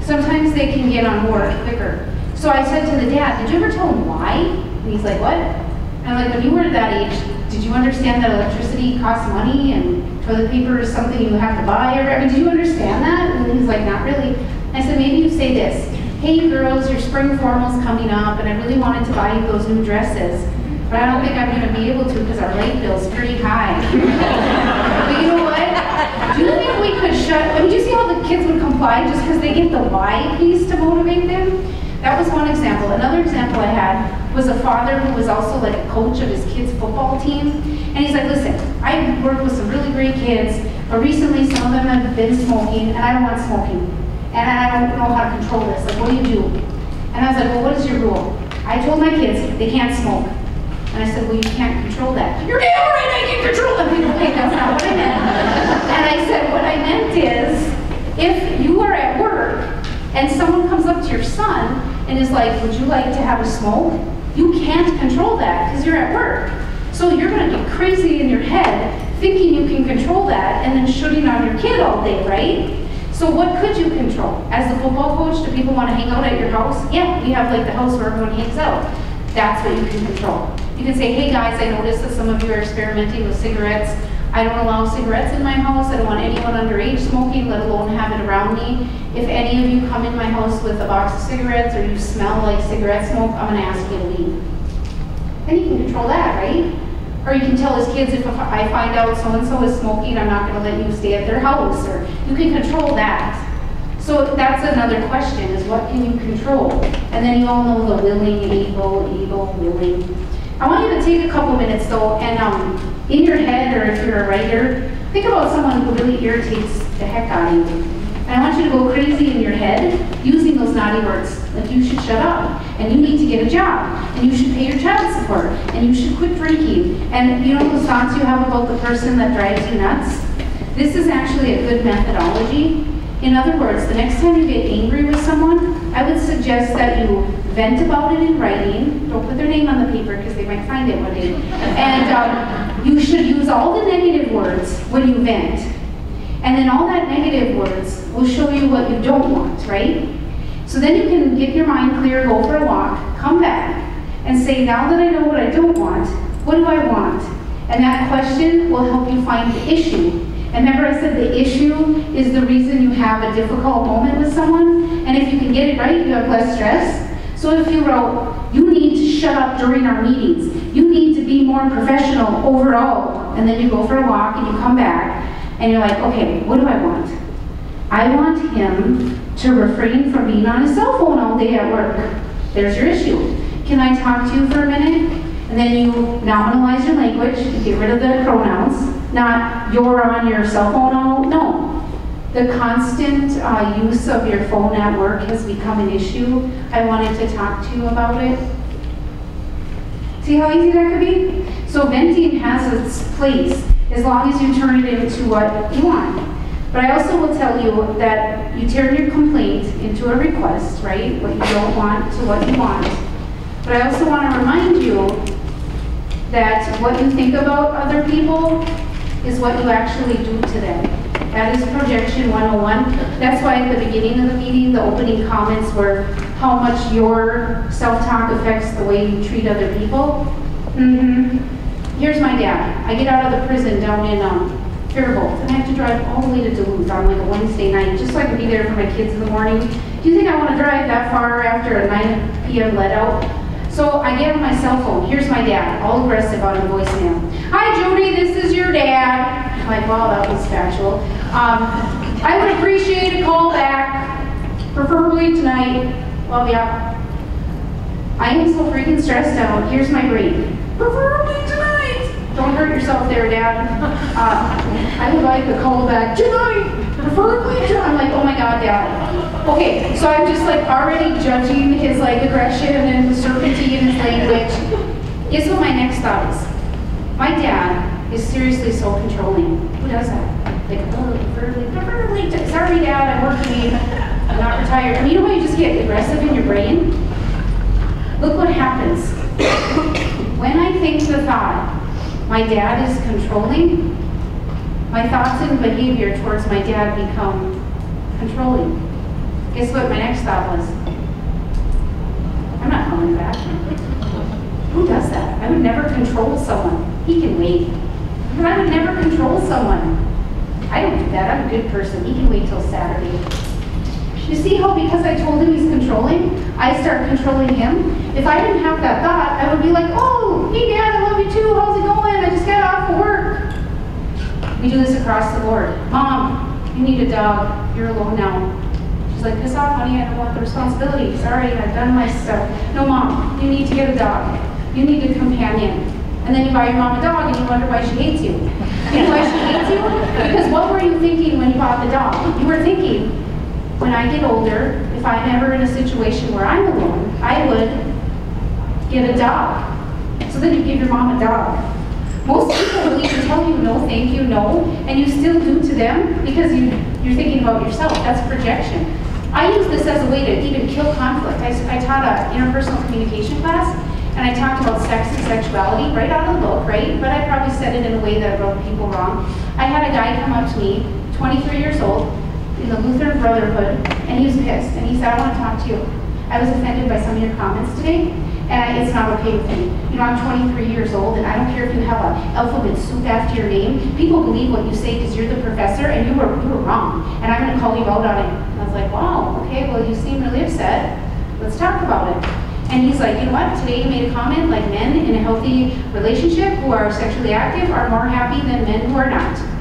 sometimes they can get on board quicker. So I said to the dad, did you ever tell him why? And he's like, what? And I'm like, when you were that age, did you understand that electricity costs money and toilet paper is something you have to buy? Or, I mean, did you understand that? And he's like, not really. I said, maybe you say this, hey girls, your spring formal's coming up and I really wanted to buy you those new dresses. But I don't think I'm gonna be able to because our light bill's pretty high. *laughs* but you know what? Do you think we could shut, I mean, do you see how the kids would comply just because they get the why piece to motivate them? That was one example. Another example I had was a father who was also like a coach of his kids' football team. And he's like, listen, I work with some really great kids, but recently some of them have been smoking, and I don't want smoking. And I don't know how to control this. Like, what do you do? And I was like, well, what is your rule? I told my kids they can't smoke. And I said, well, you can't control that. You're damn right I can control that. People, wait, that's not what I meant. And I said, what I meant is, if you are at and someone comes up to your son and is like, would you like to have a smoke? You can't control that because you're at work. So you're going to get crazy in your head thinking you can control that and then shooting on your kid all day, right? So what could you control? As the football coach, do people want to hang out at your house? Yeah, we have like the house where everyone hangs out. That's what you can control. You can say, hey guys, I noticed that some of you are experimenting with cigarettes. I don't allow cigarettes in my house. I don't want anyone underage smoking, let alone have it around me. If any of you come in my house with a box of cigarettes or you smell like cigarette smoke, I'm gonna ask you to leave. And you can control that, right? Or you can tell his kids, if I find out so-and-so is smoking, I'm not gonna let you stay at their house, or you can control that. So that's another question, is what can you control? And then you all know the willing, able, able, willing. I want you to take a couple minutes though, and um, in your head, or if you're a writer, think about someone who really irritates the heck out of you. And I want you to go crazy in your head using those naughty words, like you should shut up, and you need to get a job, and you should pay your child support, and you should quit drinking. And you know those thoughts you have about the person that drives you nuts? This is actually a good methodology. In other words, the next time you get angry with someone, I would suggest that you vent about it in writing. Don't put their name on the paper because they might find it one day. And um, you should use all the negative words when you vent. And then all that negative words will show you what you don't want, right? So then you can get your mind clear, go for a walk, come back, and say, now that I know what I don't want, what do I want? And that question will help you find the issue. And remember I said the issue is the reason you have a difficult moment with someone? And if you can get it right, you have less stress. So if you wrote, you need to shut up during our meetings, you need to be more professional overall, and then you go for a walk and you come back, and you're like, okay, what do I want? I want him to refrain from being on his cell phone all day at work. There's your issue. Can I talk to you for a minute? And then you nominalize your language, get rid of the pronouns, not you're on your cell phone all, no. The constant uh, use of your phone at work has become an issue. I wanted to talk to you about it. See how easy that could be? So venting has its place as long as you turn it into what you want. But I also will tell you that you turn your complaint into a request, right? What you don't want to what you want. But I also want to remind you that what you think about other people is what you actually do to them. That is projection 101. That's why at the beginning of the meeting, the opening comments were how much your self-talk affects the way you treat other people. Mm-hmm. Here's my dad. I get out of the prison down in um, and I have to drive all the way to Duluth on like a Wednesday night, just so I can be there for my kids in the morning. Do you think I want to drive that far after a 9 p.m. let out? So I get on my cell phone. Here's my dad, all aggressive on the voicemail. Hi, Jody, this is your dad. I'm like, wow, that was factual. Um, I would appreciate a call back, preferably tonight. Love ya. I am so freaking stressed out. Here's my grade. Preferably tonight. Don't hurt yourself there, Dad. Uh, I would like a call back tonight. Preferably tonight. I'm like, oh my God, Dad. Okay, so I'm just like already judging his like aggression and certainty in his language. Guess what my next thought is? My dad is seriously so controlling. Who does that? Like, oh, verbally, verbally, sorry dad, I'm working, I'm not retired. I mean, you know how you just get aggressive in your brain? Look what happens. when I think the thought, my dad is controlling, my thoughts and behavior towards my dad become controlling. Guess what my next thought was? I'm not calling back. Who does that? I would never control someone. He can wait. But I would never control someone. I don't do that. I'm a good person. He can wait till Saturday. You see how because I told him he's controlling, I start controlling him? If I didn't have that thought, I would be like, oh, hey dad, I love you too. How's it going? I just got off of work. We do this across the board. Mom, you need a dog. You're alone now. She's like, piss off, honey. I don't want the responsibility. Sorry, I've done my stuff. No, mom, you need to get a dog. You need a companion. And then you buy your mom a dog and you wonder why she hates you. You know why she hates you? Because what were you thinking when you bought the dog? You were thinking, when I get older, if I'm ever in a situation where I'm alone, I would get a dog. So then you give your mom a dog. Most people will even tell you no, thank you, no, and you still do to them because you, you're thinking about yourself. That's projection. I use this as a way to even kill conflict. I, I taught an interpersonal communication class, and I talked about sex and sexuality right out of the book, right? But I probably said it in a way that rubbed people wrong. I had a guy come up to me, 23 years old, in the Lutheran Brotherhood, and he was pissed, and he said, I want to talk to you. I was offended by some of your comments today, and it's not okay with me. You know, I'm 23 years old, and I don't care if you have an alphabet soup after your name. People believe what you say because you're the professor, and you were, you were wrong, and I'm going to call you out on it. And I was like, wow, okay, well, you seem really upset. Let's talk about it. And he's like, you know what, today you made a comment like men in a healthy relationship who are sexually active are more happy than men who are not.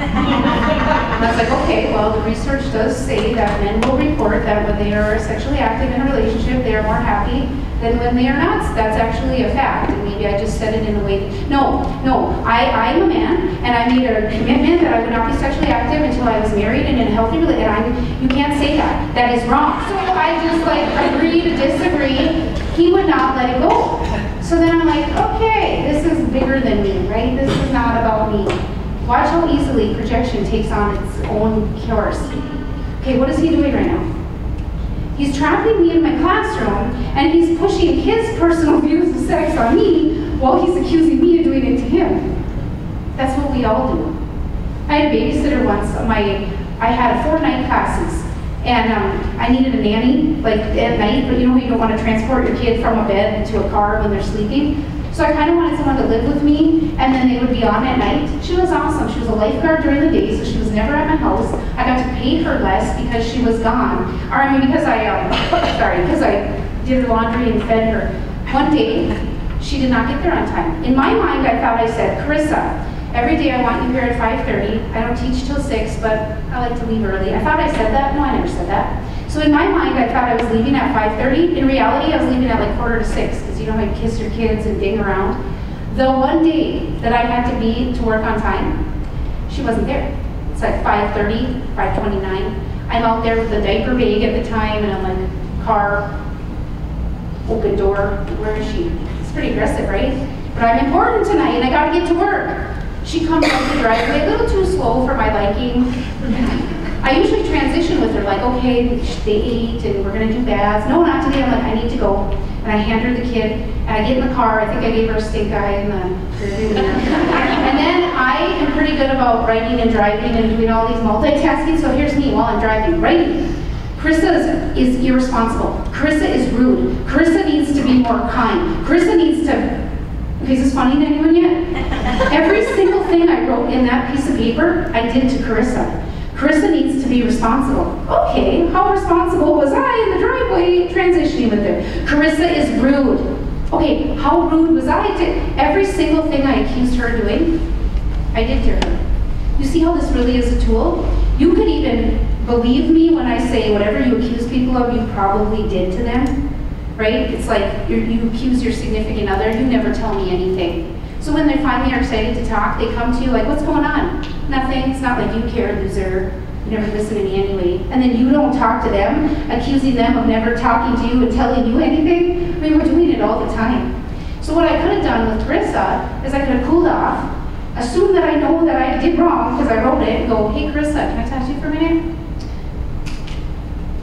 And I was like, okay, well, the research does say that men will report that when they are sexually active in a relationship, they are more happy than when they are not. That's actually a fact, and maybe I just said it in a way. No, no, I, I'm a man, and I made a commitment that I would not be sexually active until I was married and in a healthy relationship. And I, you can't say that. That is wrong. So I just like agree to disagree. He would not let it go. So then I'm like, okay, this is bigger than me, right? This is not about me. Watch how easily projection takes on its own course. Okay, what is he doing right now? He's trapping me in my classroom and he's pushing his personal *laughs* views of sex on me while he's accusing me of doing it to him. That's what we all do. I had a babysitter once. My I had four night classes and um, I needed a nanny like at night, but you know you don't want to transport your kid from a bed to a car when they're sleeping. So I kind of wanted someone to live with me, and then they would be on at night. She was awesome. She was a lifeguard during the day, so she was never at my house. I got to pay her less because she was gone. Or I mean, because I, um, *coughs* sorry, because I did the laundry and fed her. One day, she did not get there on time. In my mind, I thought I said, Carissa, every day I want you here at 5.30. I don't teach till 6, but I like to leave early. I thought I said that. No, I never said that. So in my mind, I thought I was leaving at 5.30. In reality, I was leaving at like quarter to 6, because you know you kiss your kids and ding around. The one day that I had to be to work on time, she wasn't there. It's like 5.30, 5.29. I'm out there with a diaper bag at the time, and I'm like, car, open door, where is she? It's pretty aggressive, right? But I'm important tonight, and I gotta get to work. She comes up the driveway a little too slow for my liking. *laughs* I usually transition with her, like, okay, they ate and we're gonna do baths. No, not today. I'm like, I need to go. And I hand her the kid, and I get in the car. I think I gave her a stink eye in the *laughs* and then I am pretty good about writing and driving and doing all these multitasking. So here's me while I'm driving, writing. Carissa is, is irresponsible. Carissa is rude. Carissa needs to be more kind. Carissa needs to. Okay, is this funny to anyone yet? *laughs* Every single thing I wrote in that piece of paper, I did to Carissa. Carissa needs to be responsible. Okay, how responsible was I in the driveway transitioning with her? Carissa is rude. Okay, how rude was I to every single thing I accused her of doing? I did to her. You see how this really is a tool? You could even believe me when I say whatever you accuse people of, you probably did to them. Right? It's like you you accuse your significant other, you never tell me anything. So when they finally are excited to talk, they come to you like, what's going on? Nothing. It's not like you care, loser. You never listen to me anyway. And then you don't talk to them, accusing them of never talking to you and telling you anything. I mean, we're doing it all the time. So what I could have done with Carissa is I could have cooled off, assume that I know that I did wrong because I wrote it, and go, hey Carissa, can I talk to you for a minute?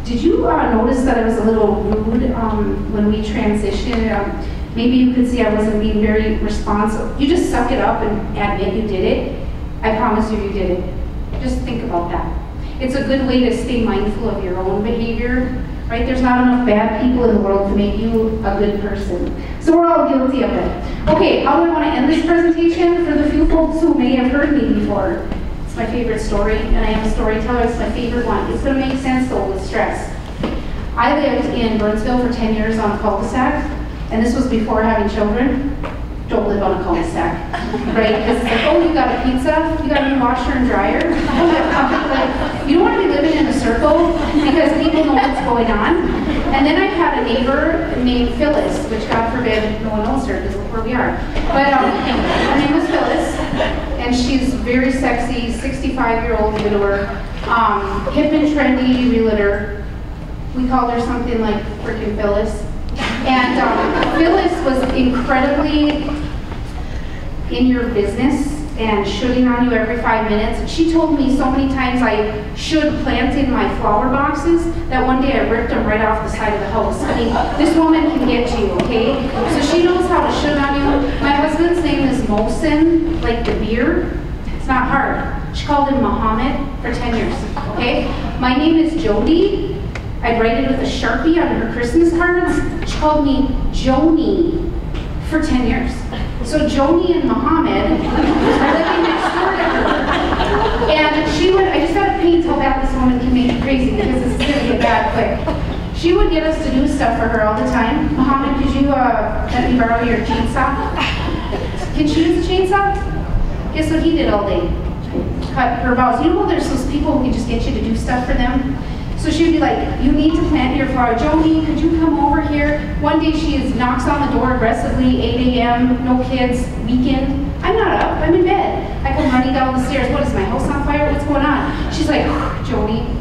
Did you uh, notice that I was a little rude um, when we transitioned? Um, maybe you could see I wasn't being very responsive. You just suck it up and admit you did it. I promise you, you did it. Just think about that. It's a good way to stay mindful of your own behavior, right? There's not enough bad people in the world to make you a good person. So we're all guilty of it. Okay, how do I want to end this presentation? For the few folks who may have heard me before, it's my favorite story, and I am a storyteller. It's my favorite one. It's going to make sense though with stress. I lived in Burnsville for 10 years on a cul-de-sac, and this was before having children. Don't live on a cul-de-sac, right? Because it's like, oh, you got a pizza, you got a new washer and dryer. Like, *laughs* you don't want to be living in a circle because people know what's going on. And then I had a neighbor named Phyllis, which God forbid no one knows her because look where we are. But um, her name was Phyllis, and she's very sexy, 65-year-old widower, um, hip and trendy realtor. We called her something like freaking Phyllis. And um, Phyllis was incredibly in your business and shooting on you every five minutes. She told me so many times I should plant in my flower boxes that one day I ripped them right off the side of the house. I mean, this woman can get you, okay? So she knows how to shoot on you. My husband's name is Molson, like the beer. It's not hard. She called him Muhammad for 10 years, okay? My name is Jody. I'd write it with a Sharpie on her Christmas cards. She called me Joni for 10 years. So Joni and Muhammad are living next door to her. And she would, I just gotta paint how bad this woman can make you crazy because this is gonna get bad quick. She would get us to do stuff for her all the time. Muhammad, could you uh, let me borrow your chainsaw? Can she use a chainsaw? Guess what he did all day? Cut her boughs. You know there's those people who can just get you to do stuff for them? So she would be like, you need to plant your flower. Joni, could you come over here? One day she is, knocks on the door aggressively, 8 a.m., no kids, weekend. I'm not up, I'm in bed. I come running down the stairs. What is my house on fire? What's going on? She's like, Joni,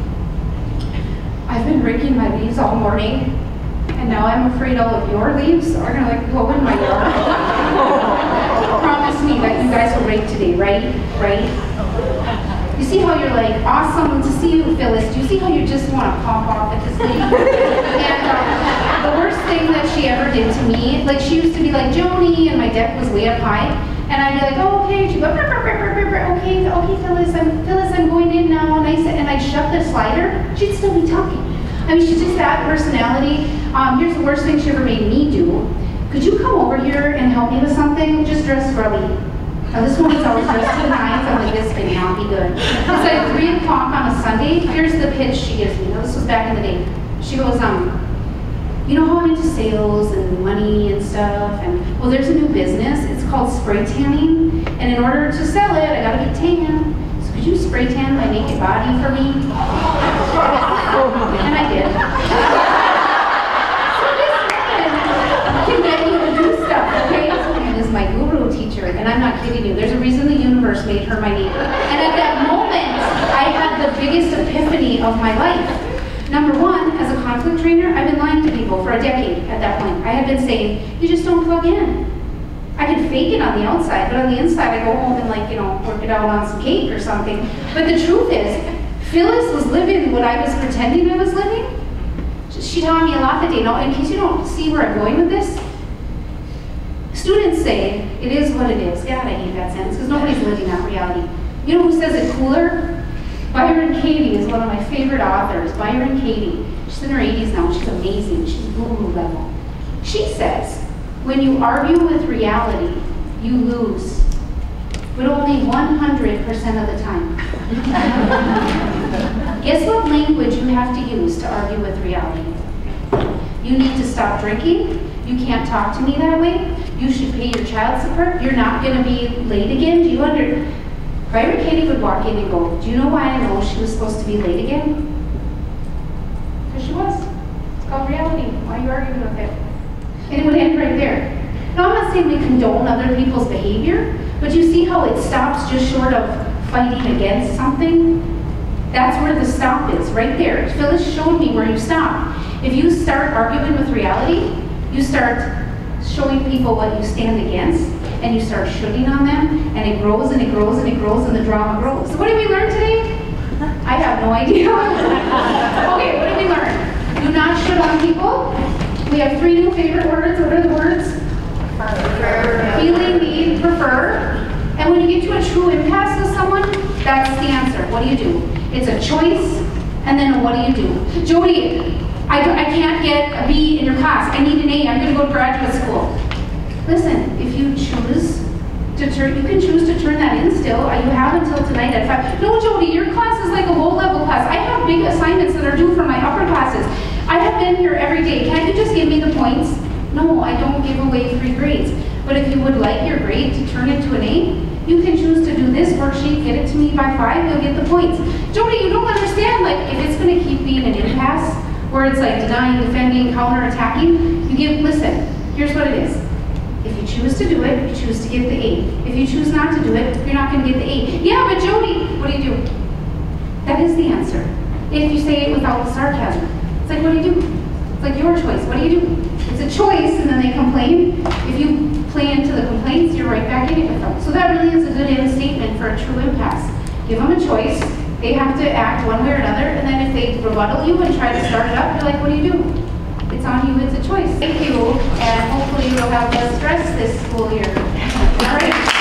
I've been raking my leaves all morning, and now I'm afraid all of your leaves are gonna like go in my yard. *laughs* Promise me that you guys will rake today, right? Right? You see how you're like, awesome to see you, Phyllis. Do you see how you just want to pop off at this lady? *laughs* and um, the worst thing that she ever did to me, like she used to be like, Joni, and my deck was way up high. And I'd be like, oh, okay. She'd go, "Brr, brr, brr, brr, brr, brr. okay, okay, Phyllis, I'm, Phyllis, I'm going in now. And I said, and I'd shut the slider. She'd still be talking. I mean, she's just that personality. Um, here's the worst thing she ever made me do. Could you come over here and help me with something? Just dress scrubby. Now, this woman's always to the nines. I'm like, this cannot be good. It's like 3 o'clock on a Sunday. Here's the pitch she gives me. Now, this was back in the day. She goes, um, you know how I'm into sales and money and stuff? And, well, there's a new business. It's called spray tanning. And in order to sell it, I gotta get tan. So could you spray tan my naked body for me? *laughs* And I did. So this woman can get you to do stuff, okay? This woman is my guru teacher, and I'm not kidding you. There's a reason the universe made her my neighbor. And at that moment, I had the biggest epiphany of my life. Number one, as a conflict trainer, I've been lying to people for a decade at that point. I had been saying, you just don't plug in. I can fake it on the outside, but on the inside, I go home and like, you know, work it out on some cake or something. But the truth is, Phyllis was living what I was pretending I was living. She taught me a lot that day. Now, in case you don't see where I'm going with this, students say, it is what it is. God, I hate that sentence because nobody's living that reality. You know who says it cooler? Byron Katie is one of my favorite authors. Byron Katie. She's in her 80s now. She's amazing. She's guru level. She says, when you argue with reality, you lose. But only 100% of the time. *laughs* Guess what language you have to use to argue with reality? You need to stop drinking. You can't talk to me that way. You should pay your child support. You're not going to be late again. Do you under? Byron Katie would walk in and go, Do you know why I know she was supposed to be late again? Because she was. It's called reality. Why are you arguing with it? And it would end right there. Now, I'm not saying we condone other people's behavior, but you see how it stops just short of fighting against something? That's where the stop is, right there. Phyllis showed me where you stop. If you start arguing with reality, you start showing people what you stand against, and you start shooting on them, and it grows and it grows and it grows and the drama grows. So what did we learn today? I have no idea. *laughs* okay, what did we learn? Do not shoot on people. We have three new favorite words. What are the words? Feeling, need, prefer. And when you get to a true impasse with someone, that's the answer. What do you do? It's a choice, and then what do you do? Jody, I, I can't get a B in your class. I need an A. I'm going to go to graduate school. Listen, if you choose to turn, you can choose to turn that in still. You have until tonight at five. No, Jody, your class is like a low-level class. I have big assignments that are due for my upper classes. I have been here every day. Can't you just give me the points? No, I don't give away free grades. But if you would like your grade to turn into an A, you can choose to do this worksheet, get it to me by five, you'll get the points. Jody, you don't understand, like, if it's gonna keep being an impasse, it's like denying, defending, counter-attacking, you give, listen, here's what it is. If you choose to do it, you choose to get the A. If you choose not to do it, you're not gonna get the A. Yeah, but Jody, what do you do? That is the answer. If you say it without sarcasm. It's like, what do you do? It's like your choice. What do you do? It's a choice, and then they complain. If you play into the complaints, you're right back in it with them. So that really is a good end statement for a true impasse. Give them a choice. They have to act one way or another, and then if they rebuttal you and try to start it up, you're like, what do you do? It's on you, it's a choice. Thank you, and hopefully you'll have less stress this school year. *laughs* All right?